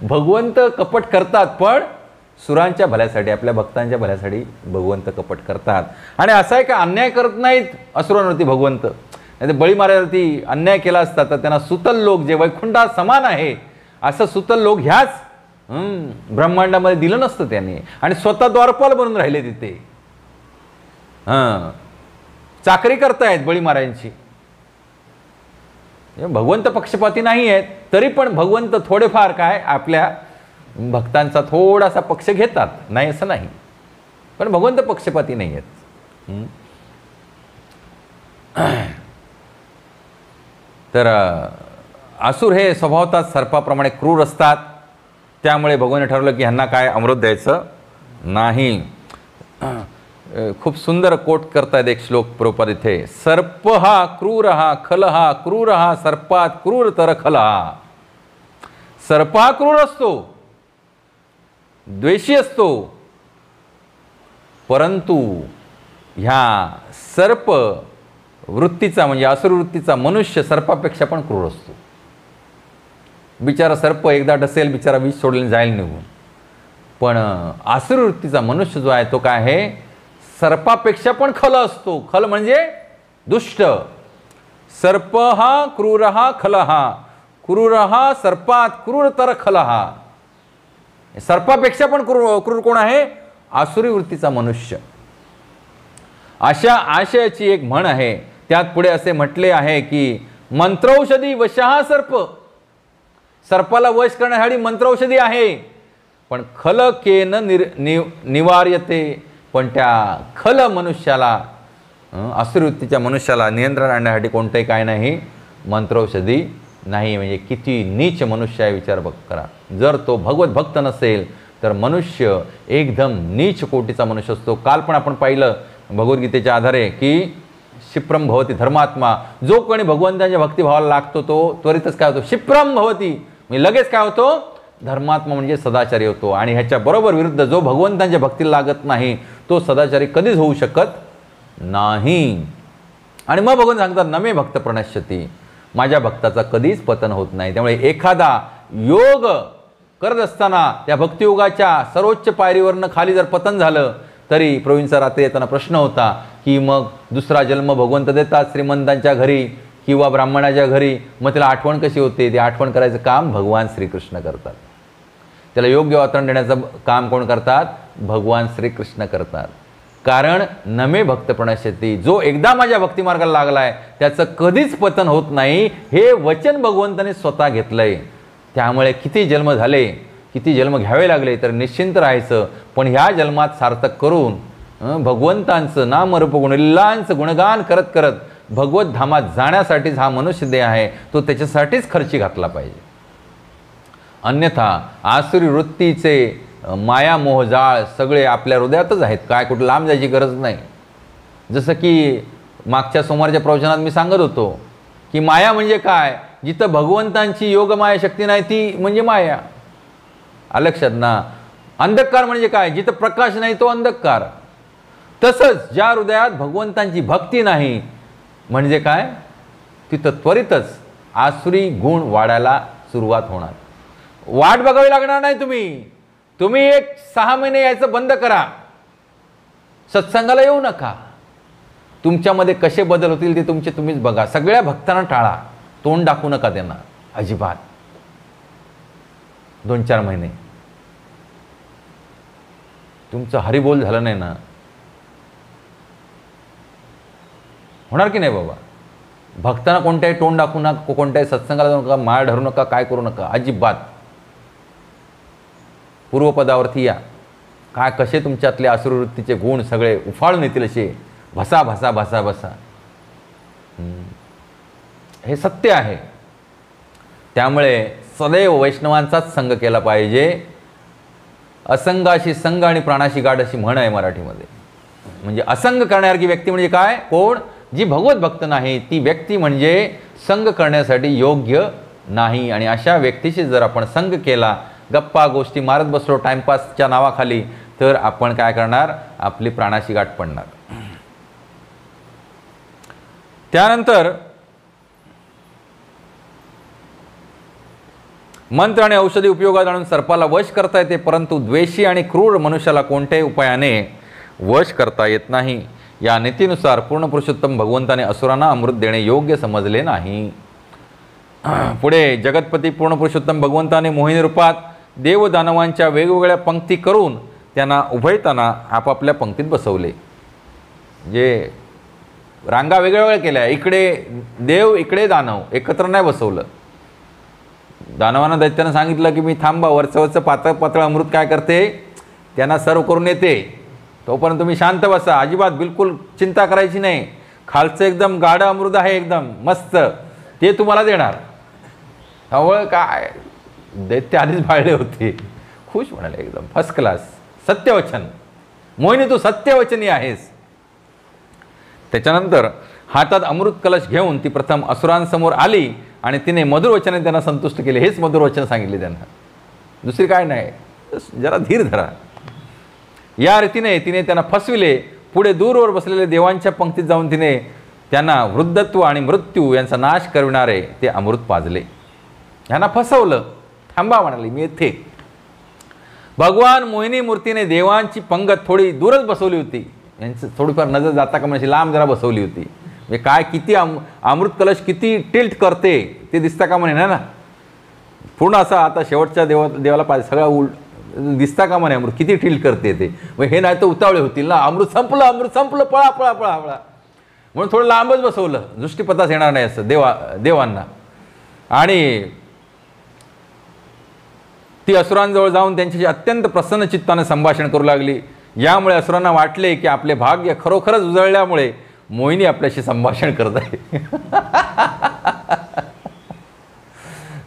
भगवंत कपट करतात पण सुरांच्या भल्यासाठी आपल्या भक्तांच्या भल्यासाठी भगवंत कपट करतात. आणि असं आहे का अन्याय करत नाहीत असुरांवरती भगवंत. नाही बळी मारावरती अन्याय केला असता तर त्यांना सुतल लोक जे वैकुंठा समान आहे असं सुतल लोक ह्याच ब्रह्मांडामध्ये दिलं नसतं त्याने. आणि स्वतः द्वारपाल बनून राहिले तिथे. हां. चाकरी करतायत बळी मारायची. भगवंत पक्षपाती नाही आहेत तरी पण भगवंत थोडेफार काय आपल्या भक्तांचा थोडासा पक्ष घेतात. नाही असं नाही. पण भगवंत पक्षपाती नाही आहेत. तर आसूर असुर हे स्वभावतात सर्पाप्रमाणे क्रूर असतात. त्यामुळे भगवान ठरवलं की ह्यांना काय अमृत द्यायचं नाही. खूप सुंदर कोट करतायत एक श्लोक प्रोपर इथे. सर्प हा क्रूर हा खल हा क्रूर हा सर्पात क्रूर तर खल हा. सर्प हा क्रूर असतो. द्वेषी असतो. परंतु ह्या सर्प वृत्तीचा म्हणजे असुर वृत्तीचा मनुष्य सर्पापेक्षा पण क्रूर असतो. बिचारा सर्प एकदा डसेल बिचारा विष सोडले जाईल निघून. पण आसुर वृत्तीचा मनुष्य जो आहे तो काय आहे? सर्पापेक्षा पण खल असतो. खल म्हणजे दुष्ट. सर्प हा क्रूर हा खल हा. क्रूर हा सर्पात क्रूर तर खल हा. सर्पापेक्षा पण क्रू क्रूर कोण आहे? आसुरी वृत्तीचा मनुष्य. अशा आशयाची एक म्हण आहे. त्यात पुढे असे म्हटले आहे की मंत्रौषधी वशहा सर्प. सर्पाला वश करण्यासाठी मंत्रौषधी आहे. पण खल केन निर नि निवार्यते. पण त्या खल मनुष्याला असुरवृत्तीच्या मनुष्याला नियंत्रण आणण्यासाठी कोणतंही काय नाही मंत्रौषधी नाही म्हणजे किती नीच मनुष्य आहे विचार बघ करा. जर तो भगवत भक्त नसेल तर मनुष्य एकदम नीच कोटीचा मनुष्य असतो. काल पण आपण पाहिलं भगवद्गीतेच्या आधारे की शिप्रम भवती धर्मात्मा. जो कोणी भगवंताच्या भक्तिभावाला लागतो तो त्वरितच काय होतो? शिप्रम भवती. म्हणजे लगेच काय होतो? धर्मात्मा म्हणजे सदाचारी होतो. आणि ह्याच्या बरोबर विरुद्ध जो भगवंतांच्या भक्तीला लागत नाही तो सदाचारी कधीच होऊ शकत नाही. आणि मग भगवंत सांगतात नमे भक्त प्रणश्यती. माझ्या भक्ताचा कधीच पतन होत नाही. त्यामुळे एखादा योग करत असताना त्या भक्तियोगाच्या सर्वोच्च पायरीवरनं खाली जर पतन झालं तरी प्रवीणचा रात्री येताना प्रश्न होता की मग दुसरा जन्म भगवंत देतात श्रीमंतांच्या घरी किंवा ब्राह्मणाच्या घरी? मग त्याला आठवण कशी होते? ती आठवण करायचं काम भगवान श्रीकृष्ण करतात. त्याला योग्य वातावरण देण्याचं काम कोण करतात? भगवान श्रीकृष्ण करतात. कारण नमे भक्त प्रणश्यती जो एकदा माझ्या भक्तिमार्गाला लागला आहे त्याचं कधीच पतन होत नाही. हे वचन भगवंताने स्वतः घेतलंय. त्यामुळे किती जन्म झाले किती जन्म घ्यावे लागले तर निश्चिंत राहायचं. पण ह्या जन्मात सार्थक करून भगवंतांचं नामरूप गुणलिलांचं गुणगान करत करत भगवत धामात जाण्यासाठीच हा मनुष्य देह आहे तो त्याच्यासाठीच खर्ची घातला पाहिजे. अन्यथा आसुरी वृत्तीचे माया मोहजाळ सगळे आपल्या हृदयातच आहेत. काय कुठं लांब जायची गरज नाही. जसं की मागच्या सोमवारच्या प्रवचनात मी सांगत होतो की माया म्हणजे काय? जिथं भगवंतांची योगमाया शक्ती नाही ती म्हणजे माया. लक्षात ना. अंधकार म्हणजे काय? जिथं प्रकाश नाही तो अंधकार. तसंच ज्या हृदयात भगवंतांची भक्ती नाही म्हणजे काय? तिथं त्वरितच आसुरी गुण वाढायला सुरुवात होणार. वाट बघावी लागणार नाही तुम्ही. तुम्ही एक सहा महिने यायचं बंद करा. सत्संगाला येऊ नका. तुमच्यामध्ये कसे बदल होतील ते तुमचे तुम्हीच बघा. सगळ्या भक्तांना टाळा. तोंड दाखवू नका त्यांना. अजिबात. दोन चार महिने. तुमचं हरिबोल झालं नाही ना? होणार की नाही बाबा? भक्तांना कोणत्याही तोंड दाखवू नका कोणत्याही सत्संगाला जाऊ नका माळ धरू नका काय करू नका. अजिबात. पूर्वपदावरती या. काय कसे तुमच्यातले असुरवृत्तीचे गुण सगळे उफाळून येतील असे? भसा भसा भसा भसा. हे सत्य आहे. त्यामुळे सदैव वैष्णवांचाच संघ केला पाहिजे. असंगाशी संघ आणि प्राणाशी गाठ अशी म्हण आहे मराठीमध्ये. म्हणजे असंग करण्यासारखी व्यक्ती म्हणजे काय? कोण? जी भगवत भक्त नाही ती व्यक्ती म्हणजे संघ करण्यासाठी योग्य नाही. आणि अशा व्यक्तीशी जर आपण संघ केला गप्पा गोष्टी मारत बसलो टाइमपासच्या नावाखाली तर आपण काय करणार? आपली प्राणाशी गाठ पडणार. त्यानंतर मंत्र आणि औषधी उपयोगात आणून सर्पाला वश करता येते परंतु द्वेषी आणि क्रूर मनुष्याला कोणत्याही उपायाने वश करता येत नाही. या नीतीनुसार पूर्ण पुरुषोत्तम भगवंताने असुरांना अमृत देणे योग्य समजले नाही. पुढे जगतपती पूर्ण पुरुषोत्तम भगवंताने मोहिनी रूपात देवदानवांच्या वेगवेगळ्या पंक्ती करून त्यांना उभयताना आपापल्या पंक्तीत बसवले. जे रांगा वेगळ्या वेगळ्या केल्या. इकडे देव इकडे दानव. एकत्र नाही बसवलं. दानवांना दैत्यानं सांगितलं की मी थांबा वरचं वरचं पातळ पातळ अमृत काय करते? त्यांना सर्व करून येते. तोपर्यंत तुम्ही शांत बसा. अजिबात बिलकुल चिंता करायची नाही. खालचं एकदम गाढं अमृत आहे एकदम. मस्त. ते तुम्हाला देणार. हवळ काय? दैत्य आधीच भाळले होते. खुश म्हणाले एकदम. फर्स्ट क्लास सत्यवचन. मोहिनी तू सत्यवचनी आहेस. त्याच्यानंतर हातात अमृत कलश घेऊन ती प्रथम असुरांसमोर आली आणि तिने मधुरवचने त्यांना संतुष्ट केले. हेच मधुरवचन सांगितले त्यांना. दुसरी काय नाही. जरा धीर धरा. या रीतीने तिने त्यांना फसविले. पुढे दूरवर बसलेले देवांच्या पंक्तीत जाऊन तिने त्यांना वृद्धत्व आणि मृत्यू यांचा नाश करविणारे ते अमृत पाजले. यांना फसवलं. थांबा म्हणाली मी येथे. भगवान मोहिनी मूर्तीने देवांची पंगत थोडी दूरच बसवली होती. यांचं थोडीफार नजर जाता का म्हणजे लांब जरा बसवली होती. म्हणजे काय किती अम अमृत कलश किती टिल्ट करते ते दिसता का म्हणे ना ना. पूर्ण असा आता शेवटच्या देवा देवाला पाहिजे सगळा उल दिसता का म्हणे अमृत किती टिल्ट करते ते. मग हे नाही तर उतावळे होतील ना. अमृत संपलं अमृत संपलं पळा पळा पळा पळा. म्हणून थोडं लांबच बसवलं. दृष्टीपथास येणार नाही असं देवा देवांना. आणि ती असुरांजवळ जाऊन त्यांच्याशी अत्यंत प्रसन्न चित्तानं संभाषण करू लागली. यामुळे असुरांना वाटले की आपले भाग्य खरोखरच उजळल्यामुळे मोहिनी आपल्याशी संभाषण करत आहे.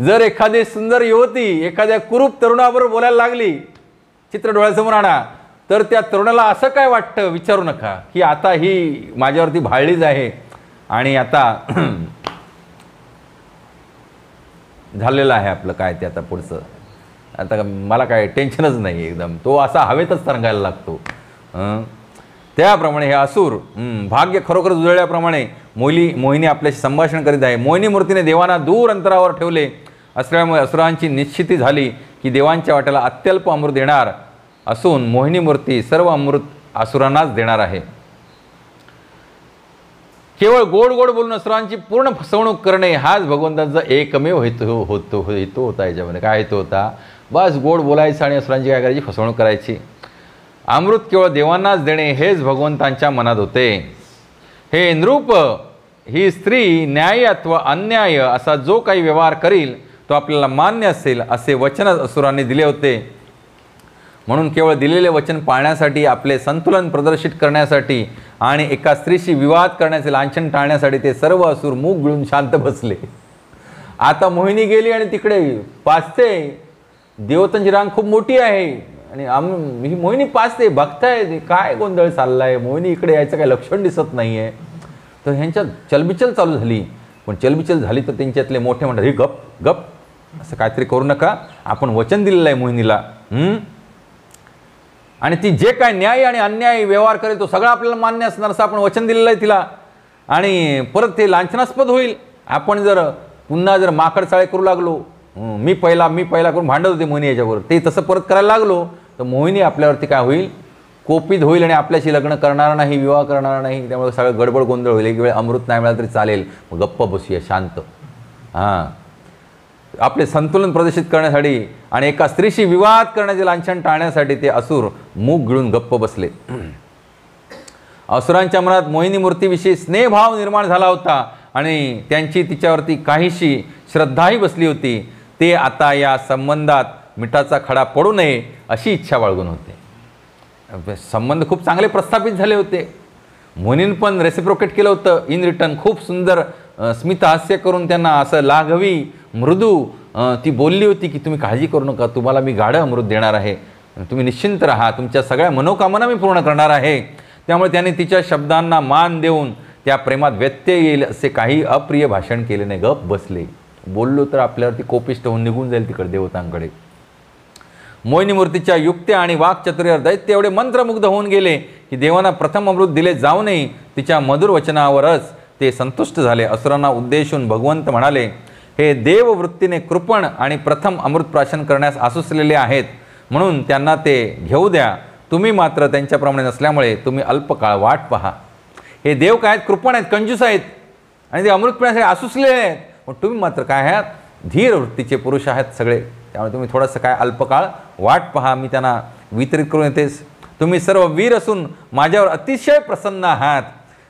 जर एखादी सुंदर युवती एखाद्या कुरूप तरुणाबरोबर बोलायला लागली चित्र डोळ्यासमोर आणा तर त्या तरुणाला असं काय वाटतं विचारू नका की आता ही माझ्यावरती भाळलीच आहे आणि आता झालेलं आहे आपलं काय ते आता पुढचं. आता मला काय टेन्शनच नाही एकदम. तो असा हवेतच तरंगायला लागतो. त्याप्रमाणे हे असुर भाग्य खरोखर उजळल्याप्रमाणे मोली मोहिनी आपल्याशी संभाषण करीत आहे. मोहिनी मूर्तीने देवांना दूर अंतरावर ठेवले. असल्यामुळे असुरांची निश्चिती झाली की देवांच्या वाट्याला अत्यल्प अमृत देणार असून मोहिनी मूर्ती सर्व अमृत असुरांनाच देणार आहे. केवळ गोड गोड बोलून असुरांची पूर्ण फसवणूक करणे हाच भगवंतांचा एकमेव हेतू होतो हेतू होता याच्यामध्ये. काय हेतू होता? बस गोड बोलायचं आणि असुरांची काय करायची? फसवणूक करायची. अमृत केवळ देवांनाच देणे हेच भगवंतांच्या मनात होते. हे नृप ही स्त्री न्याय अथवा अन्याय असा जो काही व्यवहार करील तो आपल्याला मान्य असेल असे वचनच असुरांनी दिले होते. म्हणून केवळ दिलेले वचन पाळण्यासाठी आपले संतुलन प्रदर्शित करण्यासाठी आणि एका स्त्रीशी विवाद करण्याचे लांछन टाळण्यासाठी ते सर्व असुर मूग गिळून शांत बसले. आता मोहिनी गेली आणि तिकडे पाचते देवतांची रांग खूप मोठी आहे. आणि आम ही मोहिनी पाचते बघताय ते काय गोंधळ चाललाय? मोहिनी इकडे यायचं काय लक्षण दिसत नाही आहे तर ह्यांच्यात चलबिचल चालू झाली. पण चलबिचल झाली तर त्यांच्यातले मोठे म्हणतात हे गप गप असं काहीतरी करू नका. आपण वचन दिलेलं आहे मोहिनीला. आणि ती जे काय न्याय आणि अन्याय व्यवहार करेल तो सगळा आपल्याला मान्य असणार असं आपण वचन दिलेलं आहे तिला. आणि परत ते लांछनास्पद होईल. आपण जर पुन्हा जर माकड चाळे करू लागलो मी पहिला मी पहिला करून भांडत होते मोहिनी याच्यावर ते तसं परत करायला लागलो तर मोहिनी आपल्यावरती काय होईल? कोपित होईल आणि आपल्याशी लग्न करणार नाही विवाह करणार नाही त्यामुळे सगळं गडबड गोंधळ होईल. एक वेळ अमृत नाही मिळाला तरी चालेल. मग गप्प बसूया शांत. हां. आपले संतुलन प्रदर्शित करण्यासाठी आणि एका स्त्रीशी विवाद करण्याचे लांछन टाळण्यासाठी ते असुर मूग गिळून गप्प बसले. असुरांच्या मनात मोहिनी मूर्तीविषयी स्नेहभाव निर्माण झाला होता आणि त्यांची तिच्यावरती काहीशी श्रद्धाही बसली होती. ते आता या संबंधात मिठाचा खडा पडू नये अशी इच्छा बाळगून होते. संबंध खूप चांगले प्रस्थापित झाले होते. मुनीन पण रेसिप्रोकेट केलं होतं. इन रिटर्न खूप सुंदर अ, स्मितहास्य करून त्यांना असं लाघवी मृदू ती बोलली होती की तुम्ही काळजी करू नका तुम्हाला मी गाढं अमृत देणार आहे. तुम्ही निश्चिंत राहा तुमच्या सगळ्या मनोकामना मी पूर्ण करणार आहे. त्यामुळे त्याने तिच्या शब्दांना मान देऊन त्या प्रेमात व्यत्यय येईल असे काही अप्रिय भाषण केले नाही. गप बसले. बोललो तर आपल्यावरती कोपिष्ट होऊन निघून जाईल तिकडे देवतांकडे. मोहिनी मूर्तीच्या युक्त्या आणि वाक्चतुर्यावर दैत्य एवढे मंत्रमुग्ध होऊन गेले की देवांना प्रथम अमृत दिले जाऊनही तिच्या मधुर वचनावरच ते संतुष्ट झाले. असुरांना उद्देशून भगवंत म्हणाले हे देववृत्तीने कृपण आणि प्रथम अमृत प्राशन करण्यास आसुसलेले आहेत. म्हणून त्यांना ते घेऊ द्या. तुम्ही मात्र त्यांच्याप्रमाणे नसल्यामुळे तुम्ही अल्पकाळ वाट पहा. हे देव काय आहेत? कृपण आहेत? कंजूस आहेत? आणि ते अमृत पिण्यासाठी आसुसलेले आहेत. पण तुम्ही मात्र काय आहात धीर वृत्तीचे पुरुष आहेत सगळे. त्यामुळे तुम्ही थोडंसं काय अल्पकाळ वाट पहा मी त्यांना वितरित करून येतेस. तुम्ही सर्व वीर असून माझ्यावर अतिशय प्रसन्न आहात.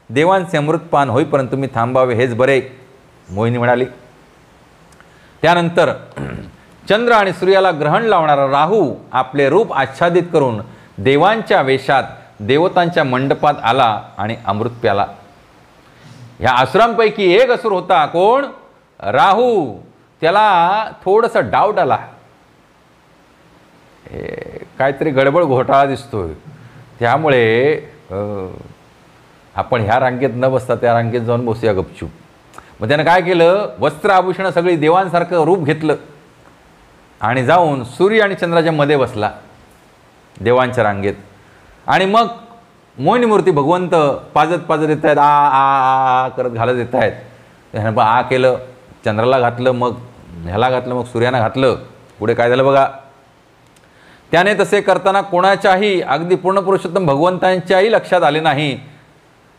देवांचे अमृतपान होईपर्यंत तुम्ही थांबावे हेच बरे मोहिनी म्हणाली. त्यानंतर चंद्र आणि सूर्याला ग्रहण लावणारा राहू आपले रूप आच्छादित करून देवांच्या वेशात देवतांच्या मंडपात आला आणि अमृत प्याला ह्या असुरांपैकी एक असुर होता. कोण? राहू त्याला थोडंसं डाऊट आला. हे काहीतरी गडबड घोटाळा दिसतोय. त्यामुळे आपण ह्या रांगेत न बसता त्या रांगेत जाऊन बसूया गपचूप. मग त्यानं काय केलं? वस्त्र आभूषण सगळी देवांसारखं रूप घेतलं. आणि जाऊन सूर्य आणि चंद्राच्या मध्ये बसला देवांच्या रांगेत. आणि मग मोहिनी मूर्ती भगवंत पाजत पाजत येत आहेत आ आ आ करत घालत येत आहेत. त्यानं आ केलं. चंद्राला घातलं मग ह्याला घातलं मग सूर्यानं घातलं. पुढे काय झालं बघा? त्याने तसे करताना कोणाच्याही अगदी पूर्ण पुरुषोत्तम भगवंतांच्याही लक्षात आले नाही.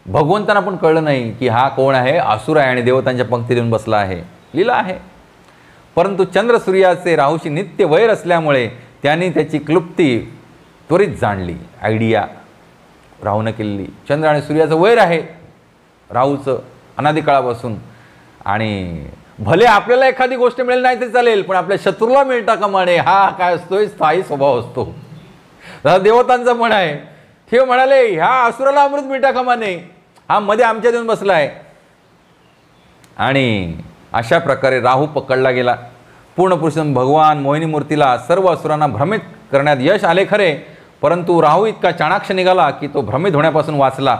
भगवंतांना पण कळलं नाही की हा कोण आहे? आसुर आहे आणि देवतांच्या पंक्ती देऊन बसला आहे. लिहिला आहे. परंतु चंद्र सूर्याचे राहूशी नित्य वैर असल्यामुळे त्यांनी त्याची क्लुप्ती त्वरित जाणली आयडिया राहूनं केलेली. चंद्र आणि सूर्याचं वैर आहे राहूचं अनादिकाळापासून. आणि भले आपल्याला एखादी गोष्ट मिळेल नाही तरी चालेल पण आपल्या शत्रूला मिळता कमाने हा काय असतोय? स्थायी स्वभाव असतो. तसा देवतांचं म्हण आहे ते म्हणाले ह्या असुराला अमृत मिळता कमाने हा मध्ये आमच्या देऊन बसला आहे आणि अशा प्रकारे राहू पकडला गेला. पूर्ण पुरुषोत्तम भगवान मोहिनी मूर्तीला सर्व असुरांना भ्रमित करण्यात यश आले खरे परंतु राहू इतका चाणाक्ष निघाला की तो भ्रमित होण्यापासून वाचला.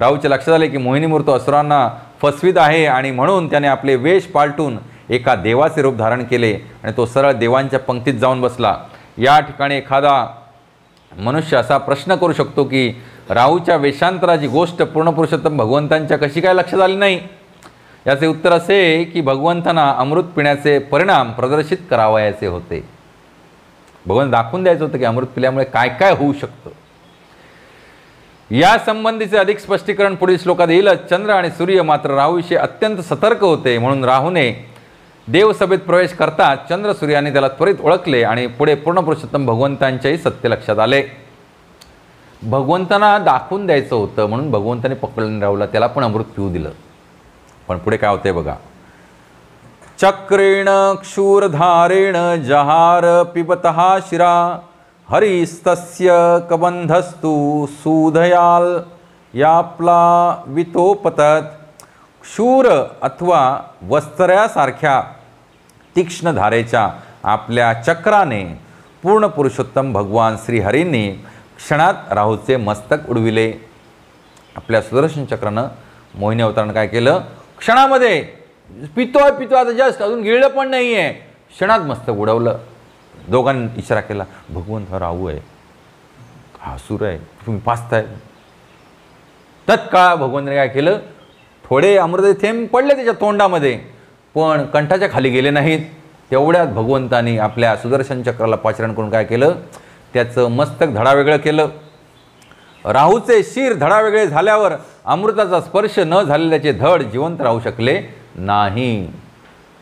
राहूच्या लक्षात आले की मोहिनी मूर्त असुरांना फसवीत आहे आणि म्हणून त्याने आपले वेश पालटून एका देवाचे रूप धारण केले आणि तो सरळ देवांच्या पंक्तीत जाऊन बसला. या ठिकाणी एखादा मनुष्य असा प्रश्न करू शकतो की राहूच्या वेशांतराची गोष्ट पूर्ण पुरुषोत्तम भगवंतांच्या कशी काय लक्षात आली नाही? याचे उत्तर असे की भगवंतांना अमृत पिण्याचे परिणाम प्रदर्शित करावयाचे होते. भगवंत दाखवून द्यायचं होतं की अमृत पिल्यामुळे काय काय होऊ शकतं. या संबंधीचे अधिक स्पष्टीकरण पुढील श्लोकात येईलच चंद्र आणि सूर्य मात्र राहूविषयी अत्यंत सतर्क होते. म्हणून राहूने देवसभेत प्रवेश करता चंद्र सूर्याने त्याला त्वरित ओळखले आणि पुढे पूर्ण पुरुषोत्तम भगवंतांच्याही सत्य लक्षात आले. भगवंतांना दाखवून द्यायचं होतं. म्हणून भगवंताने पकडून राहूला त्याला पण अमृत पिऊ दिलं. पण पुढे काय होतंय बघा. चक्रेण क्षूरधारेण जहार पिबत शिरा. हरिस्तस्य कबंधस्तु सुधयाल याप्ला वितोपतत। शूर अथवा वस्त्र्यासारख्या तीक्ष्ण धारेच्या आपल्या चक्राने पूर्ण पुरुषोत्तम भगवान श्रीहरींनी क्षणात राहूचे मस्तक उडविले। आपल्या सुदर्शन चक्रानं मोहिनी अवतरण काय केलं? क्षणामध्ये पितोय पितो आता जस्ट अजून गिळलं पण नाही आहे क्षणात मस्तक उडवलं। दोघांनी इशारा केला भगवंत हा राहू आहे हा सूर आहे तुम्ही पाचताय. तत्काळ भगवंताने काय केलं थोडे अमृत थेंब पडले त्याच्या तोंडामध्ये पण कंठाच्या खाली गेले नाहीत. तेवढ्यात भगवंतानी आपल्या सुदर्शन चक्राला पाचरण करून काय केलं त्याचं मस्तक धडावेगळं केलं. राहूचे शिर धडावेगळे झाल्यावर अमृताचा स्पर्श न झालेल्याचे धड जिवंत राहू शकले नाही.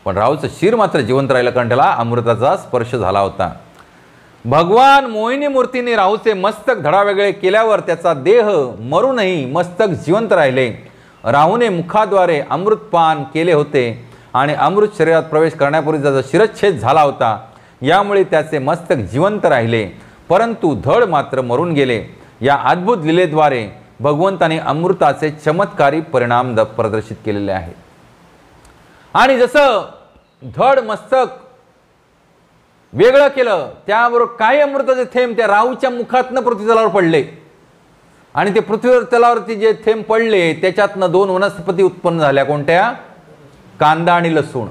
पण राहूचं शिर मात्र जिवंत राहिलं कारण त्याला अमृताचा स्पर्श झाला होता. भगवान मोहिनी मूर्तीने राहूचे मस्तक धडावेगळे केल्यावर त्याचा देह मरूनही मस्तक जिवंत राहिले. राहूने मुखाद्वारे अमृतपान केले होते आणि अमृत शरीरात प्रवेश करण्यापूर्वी त्याचा शिरच्छेद झाला होता. यामुळे त्याचे मस्तक जिवंत राहिले. परंतु धड मात्र मरून गेले. या अद्भुत लिलेद्वारे भगवंताने अमृताचे चमत्कारी परिणाम द प्रदर्शित केलेले आहेत आणि जसं धड मस्तक वेगळं केलं त्याबरोबर काही अमृताचे थेंब त्या राहूच्या मुखातनं पृथ्वीतलावर पडले. आणि ते पृथ्वीवर तलावरती जे थेंब पडले त्याच्यातनं दोन वनस्पती उत्पन्न झाल्या. कोणत्या? कांदा आणि लसूण.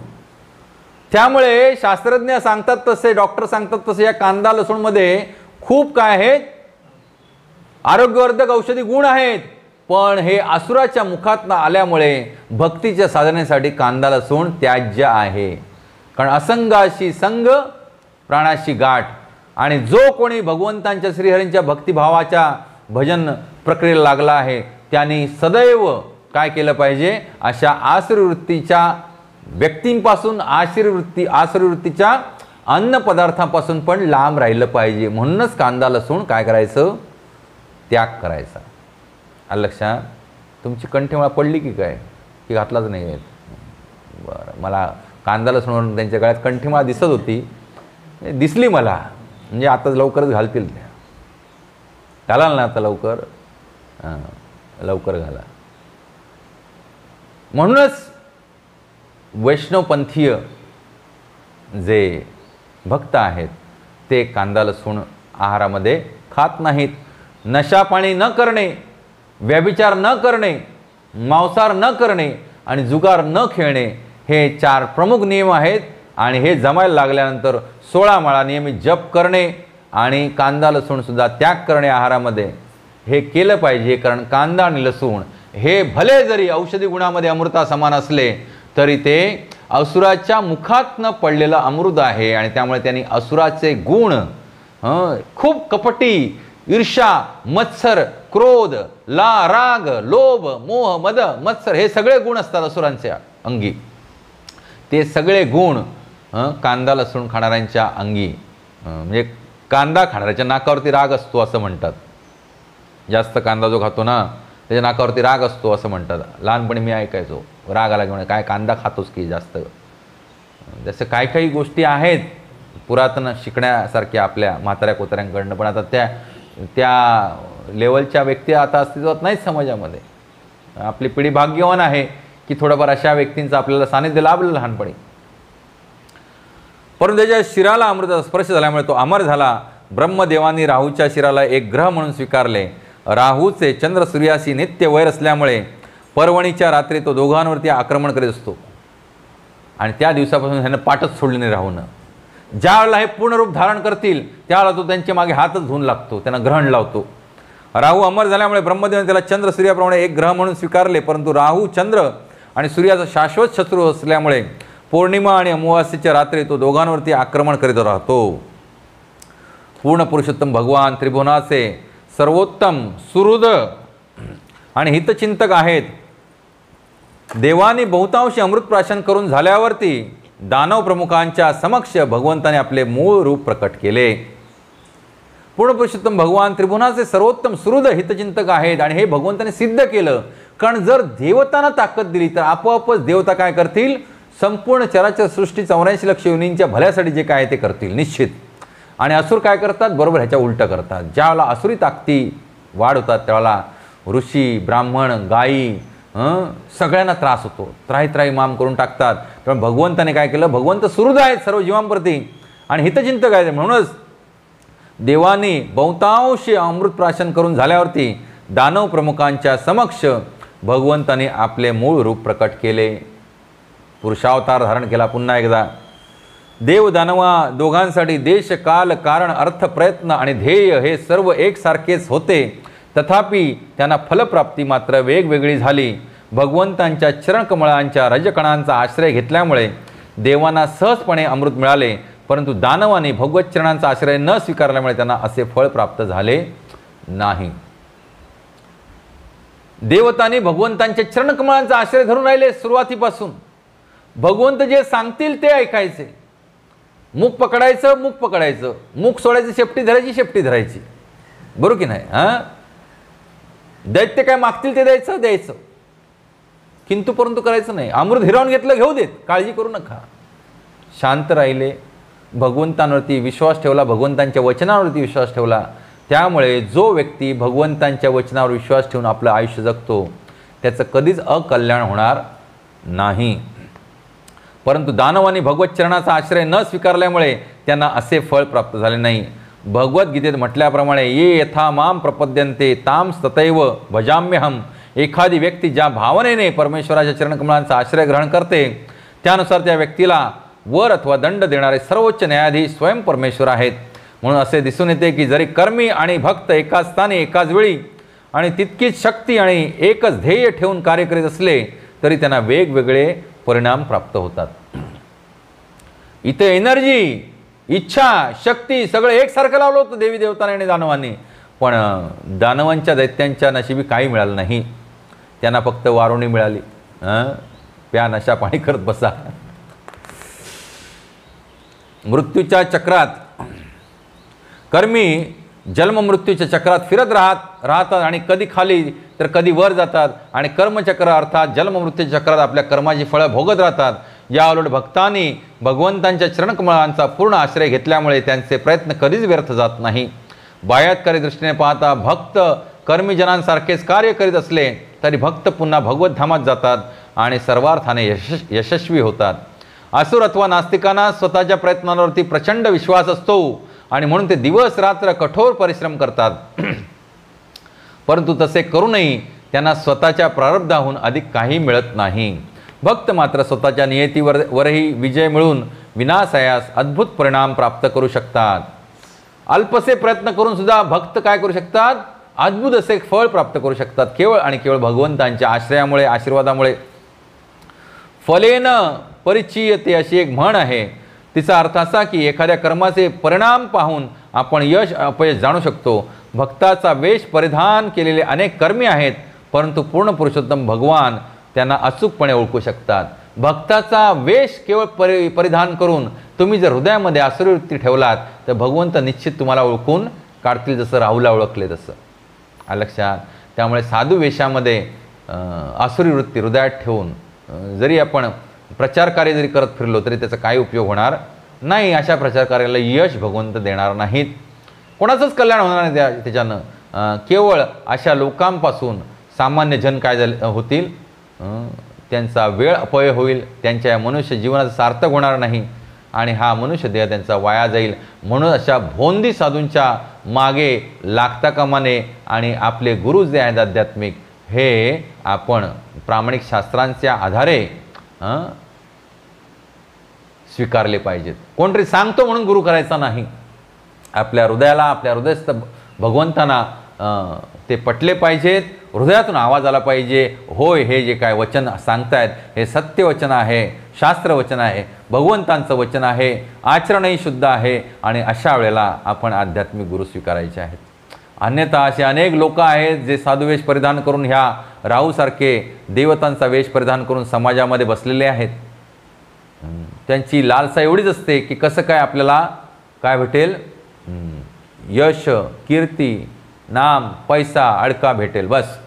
त्यामुळे शास्त्रज्ञ सांगतात तसे डॉक्टर सांगतात तसे या कांदा लसूणमध्ये खूप काय आहेत? आरोग्यवर्धक औषधी गुण आहेत. पण हे असुराच्या मुखातनं आल्यामुळे भक्तीच्या साधनेसाठी कांदा लसूण त्याज्य आहे. कारण असंगाशी संग प्राणाशी गाठ. आणि जो कोणी भगवंतांच्या श्रीहरींच्या भक्तिभावाच्या भजन प्रक्रियेला लागला आहे त्यांनी सदैव काय केलं पाहिजे? अशा आश्रवृत्तीच्या व्यक्तींपासून आश्रवृत्ती आश्रवृत्तीच्या अन्न पदार्थापासून पण लांब राहिलं पाहिजे. म्हणूनच कांदा लसूण काय करायचं? त्याग करायचा. आलं लक्षात तुमची कंठीमाळा पडली की काय? की घातलाच नाही आहेत बरं मला कांदा सोडून त्यांच्या गळ्यात कंठीमाळा दिसत होती. दिसली मला. म्हणजे आताच लवकरच घालतील त्या. घालाल ना आता लवकर. लवकर घाला. म्हणूनच वैष्णवपंथीय जे भक्त आहेत ते कांदा लसूण आहारामध्ये खात नाहीत. नशा पाणी न करणे व्यभिचार न करणे मांसाहार न करणे आणि जुगार न खेळणे हे चार प्रमुख नियम आहेत आणि हे जमायला लागल्यानंतर सोळा माळा नियमित जप करणे आणि कांदा लसूणसुद्धा त्याग करणे आहारामध्ये. हे केलं पाहिजे कारण कांदा आणि लसूण हे भले जरी औषधी गुणामध्ये अमृता समान असले तरी ते असुराच्या मुखातनं पडलेलं अमृत आहे आणि त्यामुळे त्यांनी असुराचे गुण हं, खूप कपटी ईर्षा मत्सर क्रोध ला राग लोभ मोह मद मत्सर हे सगळे गुण असतात असुरांच्या अंगी. ते सगळे गुण हं, कांदा लसूण खाणाऱ्यांच्या अंगी. म्हणजे कांदा खाणाऱ्याच्या नाकावरती राग असतो असं म्हणतात. जास्त कांदा जो खातो ना त्याच्या नाकावरती राग असतो असं म्हणतात. लहानपणी मी ऐकायचो राग आला की म्हणे काय कांदा खातोस की जास्त? जसं काही काही गोष्टी आहेत पुरातन शिकण्यासारख्या आपल्या म्हाताऱ्या कोताऱ्यांकडनं पण आता त्या त्या लेवलच्या व्यक्ती आता अस्तित्वात नाहीत समाजामध्ये. आपली पिढी भाग्यवान आहे की थोडंफार अशा व्यक्तींचं आपल्याला सानिध्य लाभलं लहानपणी. परंतु त्याच्या शिराला अमृताचा स्पर्श झाल्यामुळे तो अमर झाला. ब्रह्मदेवानी राहूच्या शिराला एक ग्रह म्हणून स्वीकारले. राहूचे चंद्र सूर्याशी नित्य वैर असल्यामुळे पर्वणीच्या रात्री तो दोघांवरती आक्रमण करीत असतो. आणि त्या दिवसापासून ह्यानं पाठच सोडली नाही राहूनं. ज्या वेळेला हे पूर्ण रूप धारण करतील त्यावेळेला तो त्यांच्या मागे हातच धुवून लागतो त्यांना ग्रहण लावतो. राहू अमर झाल्यामुळे ब्रह्मदेवाने त्याला चंद्र सूर्याप्रमाणे एक ग्रह म्हणून स्वीकारले परंतु राहू चंद्र आणि सूर्याचा शाश्वत शत्रू असल्यामुळे पौर्णिमा आणि अमावास्येच्या रात्री तो दोघांवरती आक्रमण करीत राहतो. पूर्ण पुरुषोत्तम भगवान त्रिभुवनाचे सर्वोत्तम सुहृद आणि हितचिंतक आहेत. देवाने बहुतांशी अमृत प्राशन करून झाल्यावरती दानव प्रमुखांच्या समक्ष भगवंताने आपले मूळ रूप प्रकट केले. पूर्ण पुरुषोत्तम भगवान त्रिभुवनाचे सर्वोत्तम सुहृद हितचिंतक आहेत आणि हे भगवंताने सिद्ध केलं. कारण जर देवतांना ताकद दिली तर आपोआपच देवता काय करतील? संपूर्ण चराचर सृष्टी चौऱ्याऐंशी लक्ष युनींच्या भल्यासाठी जे काय ते करतील निश्चित. आणि असुर काय करतात? बरोबर ह्याच्या उलटं करतात. ज्यावेळेला असुरी ताकदी वाढ होतात त्यावेळेला ऋषी ब्राह्मण गायी सगळ्यांना त्रास होतो. त्राही त्राही माम करून टाकतात. त्यामुळे भगवंताने काय केलं? भगवंत सुहृद आहेत सर्व जीवांप्रती. आणि हितचिंतक आहेत. म्हणूनच देवाने बहुतांशी अमृत प्राशन करून झाल्यावरती दानव प्रमुखांच्या समक्ष भगवंताने आपले मूळ रूप प्रकट केले. पुरुषावतार धारण केला पुन्हा एकदा. देव दानवा दोघांसाठी देश काल कारण अर्थ प्रयत्न आणि ध्येय हे सर्व एकसारखेच होते. तथापि त्यांना फलप्राप्ती मात्र वेगवेगळी झाली. भगवंतांच्या चरणकमळांच्या रजकणांचा आश्रय घेतल्यामुळे देवांना सहजपणे अमृत मिळाले परंतु दानवाने भगवत चरणांचा आश्रय न स्वीकारल्यामुळे त्यांना असे फळ प्राप्त झाले नाही. देवताने भगवंतांच्या चरणकमळांचा आश्रय धरून राहिले सुरुवातीपासून. भगवंत जे सांगतील ते ऐकायचे. मुख पकडायचं मुख पकडायचं. मुख सोडायचं शेपटी धरायची शेपटी धरायची. बरोबर की नाही? हां? दैत्य काय मागतील ते द्यायचं द्यायचं. किंतु परंतु करायचं नाही. अमृत हिरावून घेतलं घेऊ देत. काळजी करू नका. शांत राहिले. भगवंतांवरती विश्वास ठेवला भगवंतांच्या वचनावरती विश्वास ठेवला. त्यामुळे जो व्यक्ती भगवंतांच्या वचनावर विश्वास ठेवून आपलं आयुष्य जगतो त्याचं कधीच अकल्याण होणार नाही. परंतु दानवाने भगवत चरणाचा आश्रय न स्वीकारल्यामुळे त्यांना असे फळ प्राप्त झाले नाही. भगवद्गीतेत म्हटल्याप्रमाणे ये यथा माम प्रपद्यंते ताम सतैव भजाम्यहम एखादी व्यक्ती ज्या भावनेने परमेश्वराच्या चरणकमलांचा आश्रय ग्रहण करते त्यानुसार त्या व्यक्तीला वर अथवा दंड देणारे सर्वोच्च न्यायाधीश स्वयं परमेश्वर आहेत. म्हणून असे दिसून येते की जरी कर्मी आणि भक्त एकाच स्थानी एकाच वेळी आणि तितकीच शक्ती आणि एकच ध्येय ठेवून कार्य करीत असले तरी त्यांना वेगवेगळे परिणाम प्राप्त होतात. इथे एनर्जी इच्छा शक्ती सगळं एकसारखं लावलं होतं देवी देवताने आणि दानवांनी. पण दानवांच्या दैत्यांच्या नशिबी काही मिळालं नाही. त्यांना फक्त वारोणी मिळाली. प्या नशा पाणी करत बसा. मृत्यूच्या चक्रात कर्मी जन्म मृत्यूच्या चक्रात फिरत राहत राहतात आणि कधी खाली तर कधी वर जातात आणि कर्मचक्र अर्थात जन्म मृत्यूच्या चक्रात आपल्या कर्माची फळं भोगत राहतात. या उलट भक्तांनी भगवंतांच्या चरणकमळांचा पूर्ण आश्रय घेतल्यामुळे त्यांचे प्रयत्न कधीच व्यर्थ जात नाही. बायातकारी दृष्टीने पाहता भक्त कर्मीजनांसारखेच कार्य करीत असले तरी भक्त पुन्हा भगवतधामात जातात आणि सर्वार्थाने यशस् यशस्वी होतात. असुर अथवा नास्तिकांना स्वतःच्या प्रयत्नांवरती प्रचंड विश्वास असतो आणि म्हणून ते दिवस रात्र कठोर परिश्रम करतात. परंतु तसे करूनही त्यांना स्वतःच्या प्रारब्धाहून अधिक काही मिळत नाही. भक्त मात्र स्वतःच्या नियतीवर वरही विजय मिळून विनाशयास अद्भुत परिणाम प्राप्त करू शकतात. अल्पसे प्रयत्न करून सुद्धा भक्त काय करू शकतात? अद्भुत असे फळ प्राप्त करू शकतात. केवळ आणि केवळ भगवंतांच्या आश्रयामुळे आशीर्वादामुळे. फलेन परिचीयते अशी एक म्हण आहे. तिचा अर्थ असा की एखाद्या कर्माचे परिणाम पाहून आपण यश अपयश जाणू शकतो. भक्ताचा वेश परिधान केलेले अनेक कर्मी आहेत परंतु पूर्ण पुरुषोत्तम भगवान त्यांना अचूकपणे ओळखू शकतात. भक्ताचा वेश केवळ परि परिधान करून तुम्ही जर हृदयामध्ये आसुरवृत्ती ठेवलात तर भगवंत निश्चित तुम्हाला ओळखून काढतील जसं राहूला ओळखले तसं. आ लक्षात. त्यामुळे साधू वेशामध्ये आसुरी वृत्ती हृदयात ठेवून जरी आपण प्रचार कार्य जरी करत फिरलो तरी त्याचा काही उपयोग होणार नाही. अशा प्रचार कार्याला यश भगवंत देणार नाहीत. कोणाचंच कल्याण होणार नाही त्या त्याच्यानं. केवळ अशा लोकांपासून सामान्य जन काय झाले होतील? त्यांचा वेळ अपय होईल त्यांच्या या मनुष्य जीवनाचं सार्थक होणार नाही आणि हा मनुष्य देह त्यांचा वाया जाईल. म्हणून अशा भोंदी साधूंच्या मागे लागता कामाने आणि आपले गुरु जे आहेत आध्यात्मिक हे आपण प्रामाणिक शास्त्रांच्या आधारे स्वीकारले पाहिजेत. कोणतरी सांगतो म्हणून गुरु करायचा नाही. आपल्या हृदयाला आपल्या हृदयस्थ भगवंतांना ते पटले पाहिजेत. हृदयातून आवाज आला पाहिजे. होय हे जे काय वचन सांगतायत हे सत्य वचन आहे शास्त्र वचन आहे भगवंतांचं वचन आहे आचरणही शुद्ध आहे आणि अशा वेळेला आपण आध्यात्मिक गुरु स्वीकारायचे आहेत. अन्यथा असे अनेक लोक आहेत जे साधुवेश परिधान करून ह्या राहूसारखे देवतांचा वेश परिधान करून समाजामध्ये बसलेले आहेत. त्यांची लालसा एवढीच असते की कसं काय आपल्याला काय भेटेल? यश कीर्ती नाम पैसा अडका भेटेल बस.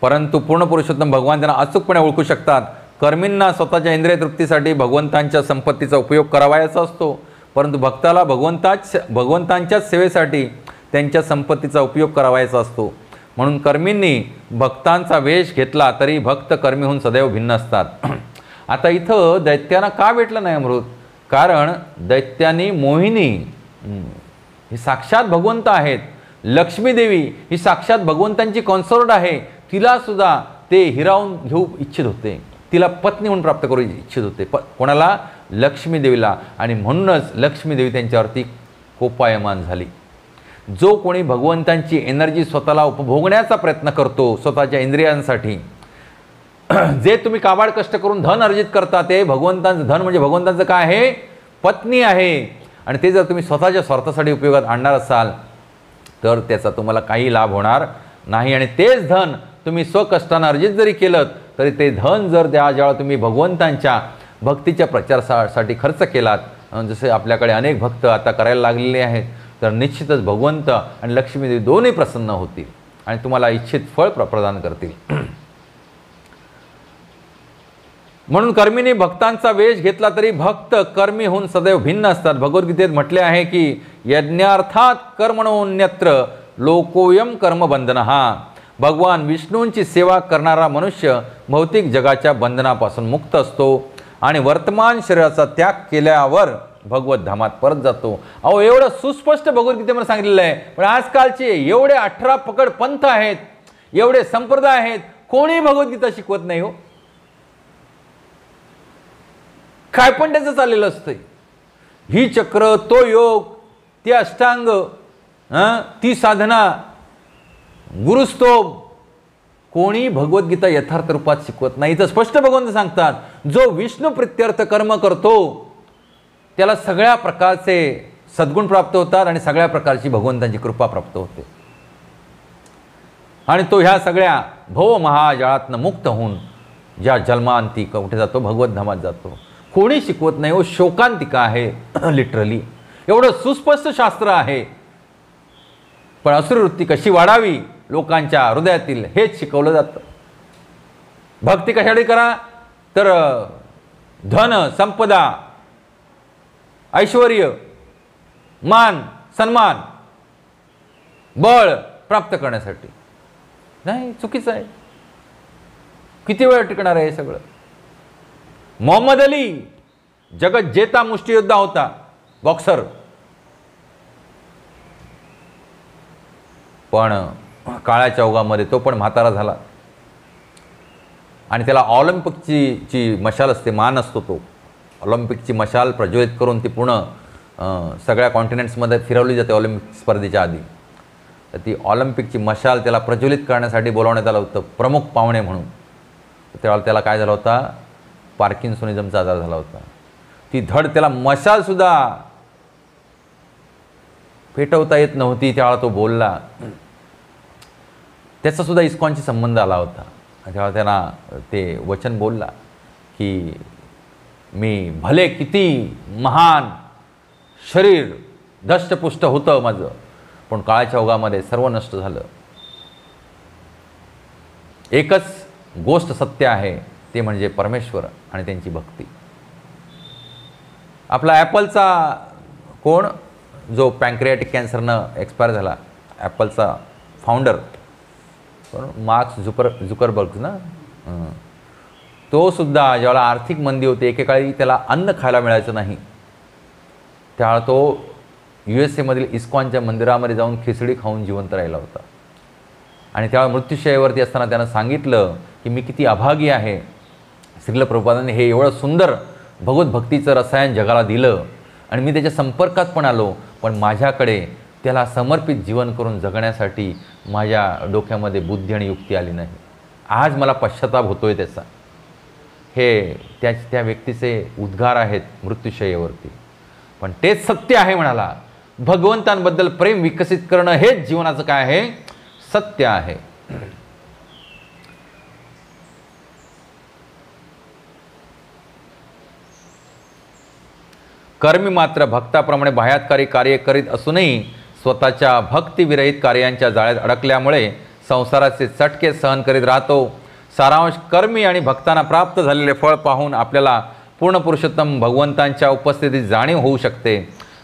परंतु पूर्ण पुरुषोत्तम भगवान त्यांना अचूकपणे ओळखू शकतात. कर्मींना स्वतःच्या इंद्रिय तृप्तीसाठी भगवंतांच्या संपत्तीचा उपयोग करावायचा असतो. परंतु भक्ताला भगवंताच भगवंतांच्याच सेवेसाठी त्यांच्या संपत्तीचा उपयोग करावायचा असतो. म्हणून कर्मींनी भक्तांचा वेश घेतला तरी भक्त कर्मीहून सदैव भिन्न असतात. आता इथं दैत्यांना का भेटलं नाही अमृत? कारण दैत्यांनी मोहिनी ही साक्षात भगवंत आहेत. लक्ष्मीदेवी ही साक्षात भगवंतांची कॉन्सर्ट आहे. तिला सुद्धा ते हिरावून घेऊ इच्छित होते. तिला पत्नी म्हणून प्राप्त करू इच्छित होते. प कोणाला? लक्ष्मीदेवीला आणि म्हणूनच लक्ष्मीदेवी त्यांच्यावरती कोपायमान झाली. जो कोणी भगवंतांची एनर्जी स्वतःला उपभोगण्याचा प्रयत्न करतो स्वतःच्या इंद्रियांसाठी जे तुम्ही काबाड कष्ट करून धन अर्जित करता ते भगवंतांचं धन म्हणजे भगवंतांचं काय आहे? पत्नी आहे. आणि ते जर तुम्ही स्वतःच्या स्वार्थासाठी उपयोगात आणणार असाल तर त्याचा तुम्हाला काही लाभ होणार नाही. आणि तेच धन तुम्ही स्वकष्टानं अर्जित जरी केलं तरी ते धन जर त्या ज्यावेळा तुम्ही भगवंतांच्या भक्तीच्या प्रचारासाठी खर्च केलात जसे आपल्याकडे अनेक भक्त आता करायला लागलेले आहेत तर निश्चितच भगवंत आणि लक्ष्मीदेवी दोन्ही प्रसन्न होतील आणि तुम्हाला इच्छित फळ प्र प्रदान करतील. म्हणून कर्मीने भक्तांचा वेश घेतला तरी भक्त कर्मी होऊन सदैव भिन्न असतात. भगवद्गीतेत म्हटले आहे की यज्ञार्थात कर्मणोन्यत्र लोकोयम कर्मबंधन. हा भगवान विष्णूंची सेवा करणारा मनुष्य भौतिक जगाच्या बंधनापासून मुक्त असतो आणि वर्तमान शरीराचा त्याग केल्यावर भगवत धामात परत जातो. अहो एवढं सुस्पष्ट भगवद्गीतेमध्ये सांगितलेलं आहे. पण आजकालचे एवढे अठरा पकड पंथ आहेत एवढे संप्रदाय आहेत कोणी भगवद्गीता शिकवत नाही हो. काय पण त्याचं चाललेलं असतंय. ही चक्र तो योग ती अष्टांग ती साधना गुरुस्तोब कोणी भगवद्गीता यथार्थ रूपात शिकवत नाही. तर स्पष्ट भगवंत सांगतात जो विष्णू प्रित्यर्थ कर्म करतो त्याला सगळ्या प्रकारचे सद्गुण प्राप्त होतात आणि सगळ्या प्रकारची भगवंतांची कृपा प्राप्त होते. आणि तो ह्या सगळ्या भव महाजाळातनं मुक्त होऊन ज्या जन्मांती कुठे जातो? भगवत धामात जातो. कोणी शिकवत नाही हो शोकांतिका आहे लिटरली एवढं सुस्पष्ट शास्त्र आहे. पण असुरवृत्ती कशी वाढावी लोकांच्या हृदयातील हेच शिकवलं जातं. भक्ती कशासाठी करा? तर धन संपदा ऐश्वर मान सन्मान बळ प्राप्त करण्यासाठी. नाही चुकीचं आहे. किती वेळ टिकणार आहे हे सगळं? मोहम्मद अली जगत जेता मुष्टियोद्धा होता बॉक्सर पण काळाच्या ओघामध्ये तो पण म्हातारा झाला. आणि त्याला ऑलिम्पिकची जी मशाल असते मान असतो तो. ऑलिम्पिकची मशाल प्रज्वलित करून ती पूर्ण सगळ्या कॉन्टिनेंट्समध्ये फिरवली जाते ऑलिम्पिक स्पर्धेच्या आधी. तर ती ऑलिम्पिकची मशाल त्याला प्रज्वलित करण्यासाठी बोलावण्यात आलं होतं प्रमुख पाहुणे म्हणून. त्यावेळेला त्याला काय झालं होता पार्किन्सोनिझमचा आजार झाला होता. ती धड त्याला मशालसुद्धा पेटवता येत नव्हती त्यावेळेला तो बोलला. त्याचा सुद्धा इस्कॉनशी संबंध आला होता. आणि तेव्हा त्यांना ते वचन बोलला की मी भले किती महान शरीर धष्टपुष्ट होतं माझं पण काळाच्या ओघामध्ये सर्व नष्ट झालं. एकच गोष्ट सत्य आहे ते म्हणजे परमेश्वर आणि त्यांची भक्ती. आपला ॲपलचा कोण? जो पँक्रियाटिक कॅन्सरनं एक्सपायर झाला ॲपलचा फाउंडर. कोण मार्क्स झुकर झुकरबर्ग ना? हं. तो सुद्धा ज्यावेळेला आर्थिक मंदी होती एकेकाळी त्याला अन्न खायला मिळायचं नाही. त्यावेळेला तो यू एस एमधील इस्कॉनच्या मंदिरामध्ये जाऊन खिचडी खाऊन जिवंत राहिला होता. आणि त्यावेळेला मृत्यूशयावरती असताना त्यानं सांगितलं की मी किती अभागी आहे. श्रील प्रभुपादांनी हे एवढं सुंदर भगवत भक्तीचं रसायन जगाला दिलं. आणि मी त्याच्या संपर्कात पण आलो पण माझ्याकडे त्याला समर्पित जीवन करून जगण्यासाठी माझ्या डोक्यामध्ये बुद्धी आणि युक्ती आली नाही. आज मला पश्चाताप आहे त्याचा. हे त्या त्या व्यक्तीचे उद्गार आहेत मृत्यूशयेवरती पण तेच सत्य आहे म्हणाला भगवंतांबद्दल प्रेम विकसित करणं हेच जीवनाचं काय आहे? सत्य आहे. कर्मी मात्र भक्ताप्रमाणे बाह्यातकारी कार्य करीत असूनही स्वतःच्या भक्तिविरहित कार्यांच्या जाळ्यात अडकल्यामुळे संसाराचे चटके सहन करीत राहतो. सारांश कर्मी आणि भक्तांना प्राप्त झालेले फळ पाहून आपल्याला पूर्ण पुरुषोत्तम भगवंतांच्या उपस्थितीत जाणीव होऊ शकते.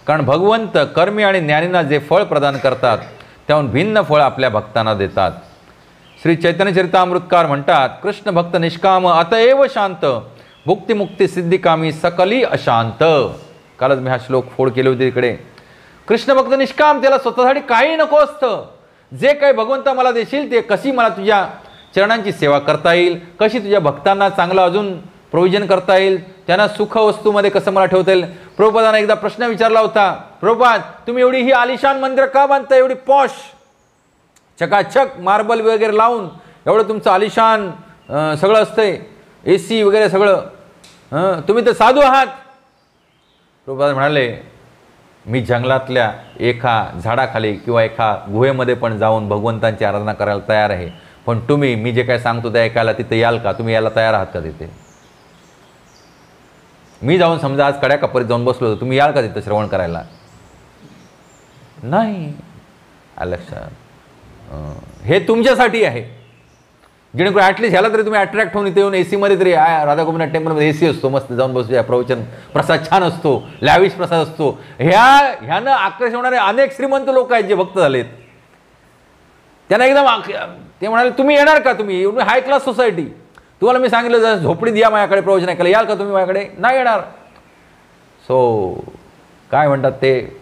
कारण भगवंत कर्मी आणि ज्ञानींना जे फळ प्रदान करतात त्याहून भिन्न फळ आपल्या भक्तांना देतात. श्री चैतन्य चरितामृतकार म्हणतात कृष्ण भक्त निष्काम अतएव शांत. भुक्तिमुक्ती सिद्धिकामी सकली अशांत. कालच मी हा श्लोक फोड केले होते तिकडे कृष्ण भक्त निष्काम त्याला स्वतःसाठी काही नको असतं. जे काही भगवंता मला देशील ते कशी मला तुझ्या चरणांची सेवा करता येईल? कशी तुझ्या भक्तांना चांगलं अजून प्रोविजन करता येईल? त्यांना सुख वस्तूमध्ये कसं मला ठेवता येईल? प्रभुपादाने एकदा प्रश्न विचारला होता प्रभुपाद तुम्ही एवढी ही आलिशान मंदिर का बांधता एवढी पॉश चकाचक मार्बल वगैरे लावून एवढं तुमचं आलिशान सगळं असतंय ए सी वगैरे सगळं. तुम्ही तर साधू आहात. प्रभुपाद म्हणाले मी जंगलातल्या एका झाडाखाली किंवा एका गुहेमध्ये पण जाऊन भगवंतांची आराधना करायला तयार आहे. पण तुम्ही मी जे काय सांगतो ते ऐकायला तिथे याल का? तुम्ही यायला तयार आहात का तिथे? मी जाऊन समजा आज कड्या कपरीत जाऊन बसलो होतो तुम्ही याल का तिथं श्रवण करायला? नाही. लक्षात. हे तुमच्यासाठी आहे. जेणेकरून ॲटलिस्ट ह्याला तरी तुम्ही अट्रॅक्ट होऊन इथे येऊन ए सीमध्ये तरी राधा राधागोविंद टेम्पलमध्ये ए सी असतो मस्त जाऊन बसूया प्रवचन प्रसाद छान असतो लॅविश प्रसाद असतो. ह्या ह्यानं आकर्षण होणारे अनेक श्रीमंत लोक आहेत जे भक्त झालेत. त्यांना एकदम आक- ते म्हणाले तुम्ही येणार का तुम्ही? एवढी हाय क्लास सोसायटी तुम्हाला मी सांगितलं जर झोपडी द्या माझ्याकडे प्रवचन ऐकायला याल का तुम्ही माझ्याकडे? नाही येणार. सो काय म्हणतात ते?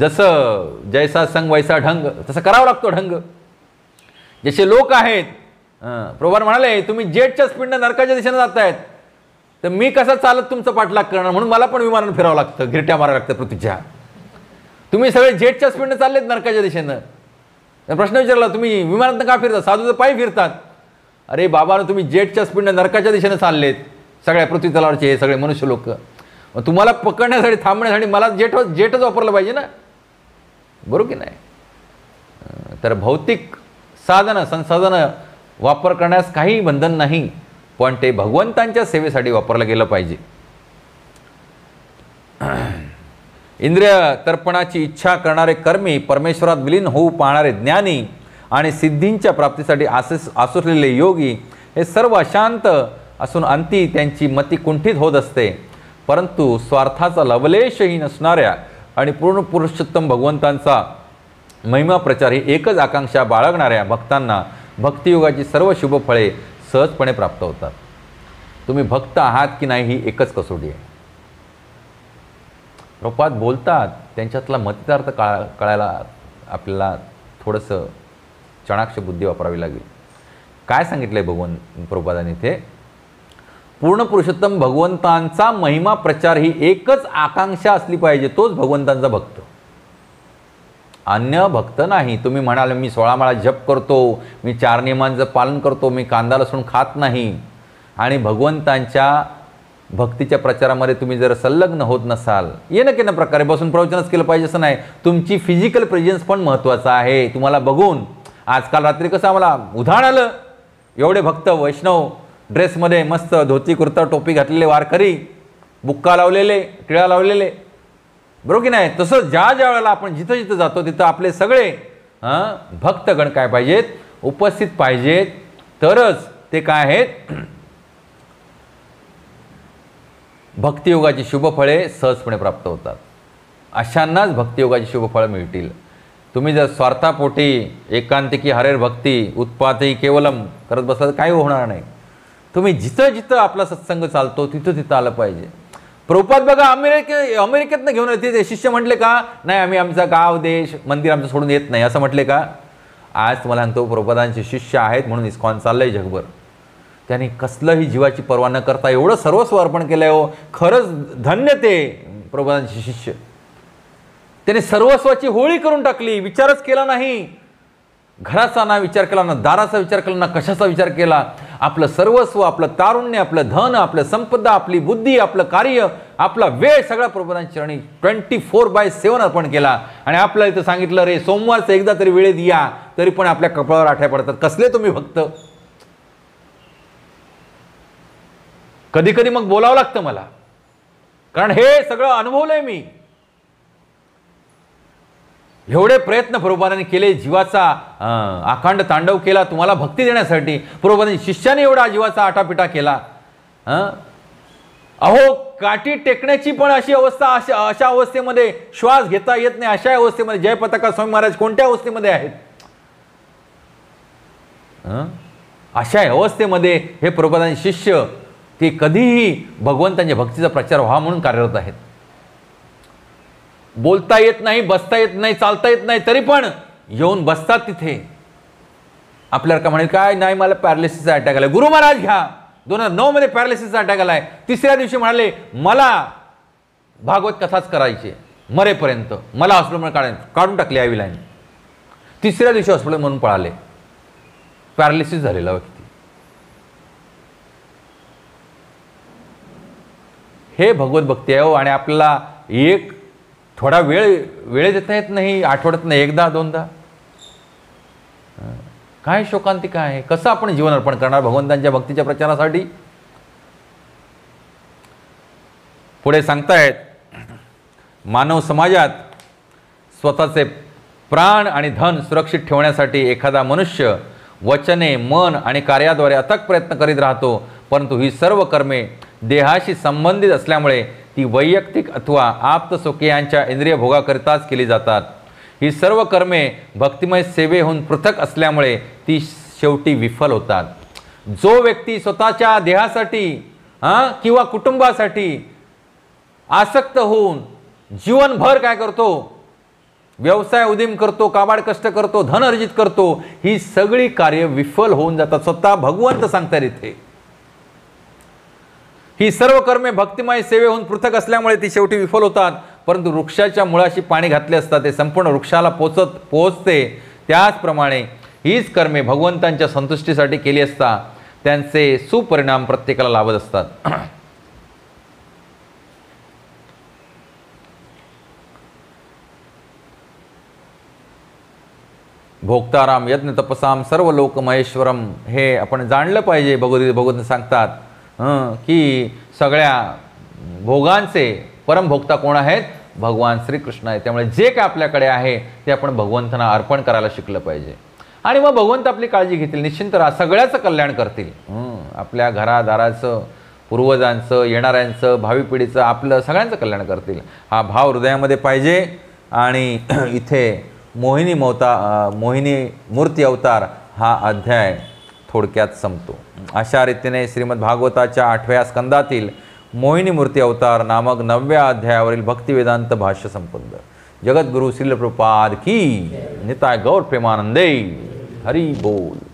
जसं जैसा संग वैसा ढंग तसं करावं लागतो ढंग. जसे लोक आहेत प्रभार म्हणाले तुम्ही जेटच्या स्पीडनं नरकाच्या दिशेनं जात आहेत तर मी कसं चालत तुमचं पाठलाग करणार? म्हणून मला पण विमानानं फिरावं लागतं गिरट्या मारावं लागतं पृथ्वीच्या. तुम्ही सगळे जेटच्या स्पीडनं चाललेत नरकाच्या दिशेनं. तर प्रश्न विचारला तुम्ही विमानातनं का फिरता? साधूचं पायी फिरतात. अरे बाबानं तुम्ही जेटच्या स्पीडनं नरकाच्या दिशेनं चाललेत. सगळ्या पृथ्वी तलावरचे हे सगळे मनुष्य लोक. मग तुम्हाला पकडण्यासाठी थांबण्यासाठी मला जेट जेटच वापरलं पाहिजे ना? बरोबर की नाही? तर भौतिक साधनं संसाधनं वापर करण्यास काही बंधन नाही पण ते भगवंतांच्या सेवेसाठी वापरलं गेलं पाहिजे. इंद्रिय तर्पणाची इच्छा करणारे कर्मी परमेश्वरात विलीन होऊ पाहणारे ज्ञानी आणि सिद्धींच्या प्राप्तीसाठी आसस आसुसलेले योगी हे सर्व अशांत असून अंती त्यांची मती कुंठित होत असते. परंतु स्वार्थाचा लवलेशही नसणाऱ्या आणि पूर्ण पुरुषोत्तम भगवंतांचा महिमा प्रचार ही एकच आकांक्षा बाळगणाऱ्या भक्तांना भक्तियुगाची सर्व शुभ फळे सहजपणे प्राप्त होतात. तुम्ही भक्त आहात की नाही ही एकच कसोटी आहे. प्रपात बोलतात त्यांच्यातला मतितार्थ काळा कळायला आपल्याला थोडंसं चणाक्ष बुद्धी वापरावी लागेल. काय सांगितलं आहे भगवन प्रपादाने इथे? पूर्ण पुरुषोत्तम भगवंतांचा महिमा प्रचार ही एकच आकांक्षा असली पाहिजे तोच भगवंतांचा भक्त. अन्य भक्त नाही. तुम्ही म्हणाल मी सोळा माळा जप करतो मी चार नियमांचं पालन करतो मी कांदा लसूण खात नाही. आणि भगवंतांच्या भक्तीच्या प्रचारामध्ये तुम्ही जर संलग्न होत नसाल ये ना की ना प्रकारे बसून प्रवचनच केलं पाहिजे असं नाही. तुमची फिजिकल प्रेझेन्स पण महत्त्वाचं आहे. तुम्हाला बघून आजकाल रात्री कसं आम्हाला उधाण आलं. एवढे भक्त वैष्णव ड्रेसमध्ये मस्त धोती कुर्ता टोपी घातलेले वारकरी बुक्का लावलेले टिळा लावलेले बरोबर की नाही? तसं ज्या ज्या वेळेला आपण जिथं जिथं जातो तिथं आपले सगळे हां भक्तगण काय पाहिजेत? उपस्थित पाहिजेत. तरच ते काय आहेत? भक्तियोगाची शुभफळे सहजपणे प्राप्त होतात. अशांनाच भक्तियोगाची शुभफळं मिळतील. तुम्ही जर स्वार्थापोटी एकांतिकी हरेर भक्ती उत्पातही केवलम करत बसला तर काही होणार नाही. तुम्ही जिथं जिथं आपला सत्संग चालतो तिथं तिथं आलं पाहिजे. प्रभुपाद बघा अमेरिके अमेरिकेतनं घेऊन येते ते शिष्य म्हटले का नाही आम्ही आमचा गाव देश मंदिर आमचं सोडून येत नाही. असं म्हटले का आज तुम्हाला सांगतो प्रभुपादांचे शिष्य आहेत म्हणून इस्कॉन चाललंय जगभर. त्यांनी कसलंही जीवाची पर्वा न करता एवढं सर्वस्व अर्पण केलंय हो. खरंच धन्य ते प्रभुपादांचे शिष्य. त्याने सर्वस्वाची होळी करून टाकली. विचारच केला नाही. घराचा ना विचार केला ना दाराचा विचार केला ना कशाचा विचार केला. आपलं सर्वस्व आपलं तारुण्य आपलं धन आपलं संपदा आपली बुद्धी आपलं कार्य आपला वेळ सगळा प्रभुदांच्या चरणी ट्वेंटी फोर बाय सेवन अर्पण केला. आणि आपल्याला इथं सांगितलं रे सोमवारचं एकदा तरी वेळेत या तरी पण आपल्या कपाळावर आठ्या पडतात. कसले तुम्ही भक्त? कधी कधी मग बोलावं लागतं मला. कारण हे सगळं अनुभवलंय मी. एवढे प्रयत्न प्रभुपादांनी केले जीवाचा अखंड तांडव केला तुम्हाला भक्ती देण्यासाठी प्रभुपादांनी शिष्याने एवढा जीवाचा आटापिटा केला. अहो काठी टेकण्याची पण अशी अवस्था अशा अशा अवस्थेमध्ये श्वास घेता येत नाही अशा अवस्थेमध्ये जयपताका स्वामी महाराज कोणत्या अवस्थेमध्ये आहेत? अशा अवस्थेमध्ये हे प्रभुपादांचे शिष्य ते कधीही भगवंतांच्या भक्तीचा प्रचार व्हा म्हणून कार्यरत आहेत. बोलता येत नाही बसता येत नाही चालता येत नाही तरी पण येऊन बसतात तिथे. आपल्याला का म्हणेल काय नाही मला पॅरालिसिसचा अटॅक आलाय. गुरु महाराज घ्या. दोन हजार नऊ मध्ये पॅरालिसिसचा अटॅक आलाय. तिसऱ्या दिवशी म्हणाले मला भागवत कथाच करायची मरेपर्यंत. मला हॉस्पिटलमध्ये काढ काढून टाकली आय विलाईन तिसऱ्या दिवशी हॉस्पिटल म्हणून पळाले. पॅरालिसिस झालेला व्यक्ती हे भगवत भक्ती आहे हो आणि आपल्याला एक थोडा वेळ वेळ देता येत नाही आठवड्यात नाही एकदा दोनदा. काय शोकांतिका आहे? कसं आपण जीवन अर्पण करणार भगवंतांच्या भक्तीच्या प्रचारासाठी? पुढे सांगतायत मानव समाजात स्वतःचे प्राण आणि धन सुरक्षित ठेवण्यासाठी एखादा मनुष्य वचने मन आणि कार्याद्वारे अथक प्रयत्न करीत राहतो परंतु ही सर्व कर्मे देहाशी संबंधित असल्यामुळे ती वैयक्तिक अथवा आप्तसुखियांच्या इंद्रिय भोगाकरिताच केली जातात. ही सर्व कर्मे भक्तिमय सेवेहून पृथक असल्यामुळे ती शेवटी विफल होतात. जो व्यक्ती स्वतःच्या देहासाठी हां किंवा कुटुंबासाठी आसक्त होऊन जीवनभर काय करतो? व्यवसाय उदीम करतो काबाड कष्ट करतो धन अर्जित करतो ही सगळी कार्य विफल होऊन जातात. स्वतः भगवंत सांगतात इथे. ही सर्व कर्मे भक्तिमय सेवेहून पृथक असल्यामुळे ती शेवटी विफल होतात. परंतु वृक्षाच्या मुळाशी पाणी घातले असता ते संपूर्ण वृक्षाला पोचत पोचते त्याचप्रमाणे हीच कर्मे भगवंतांच्या संतुष्टीसाठी केली असता त्यांचे सुपरिणाम प्रत्येकाला लाभत असतात. भोक्ताराम यज्ञ तपसाम सर्व लोक महेश्वरम हे आपण जाणलं पाहिजे भगवती भगवंत सांगतात. की सगळ्या भोगांचे परमभोक्ता कोण आहेत? भगवान श्रीकृष्ण आहे त्यामुळे जे काय आपल्याकडे आहे ते आपण भगवंतांना अर्पण करायला शिकलं पाहिजे. आणि मग भगवंत आपली काळजी घेतील. निश्चिंत राहा. सगळ्याचं कल्याण करतील. आपल्या घरादाराचं पूर्वजांचं येणाऱ्यांचं भावी पिढीचं आपलं सगळ्यांचं कल्याण करतील. हा भाव हृदयामध्ये पाहिजे. आणि इथे मोहिनी मवता मोहिनी मूर्ती अवतार हा अध्याय थोडक्यात संपतो. अशा रीतीने श्रीमद भागवताच्या आठव्या स्कंदातील मोहिनी मूर्ती अवतार नामक नवव्या अध्यायावरील भक्तिवेदांत भाष्य संपन्न. जगद्गुरु श्रील प्रपाद की निताय गौर प्रेमानंदे. हरी बोल.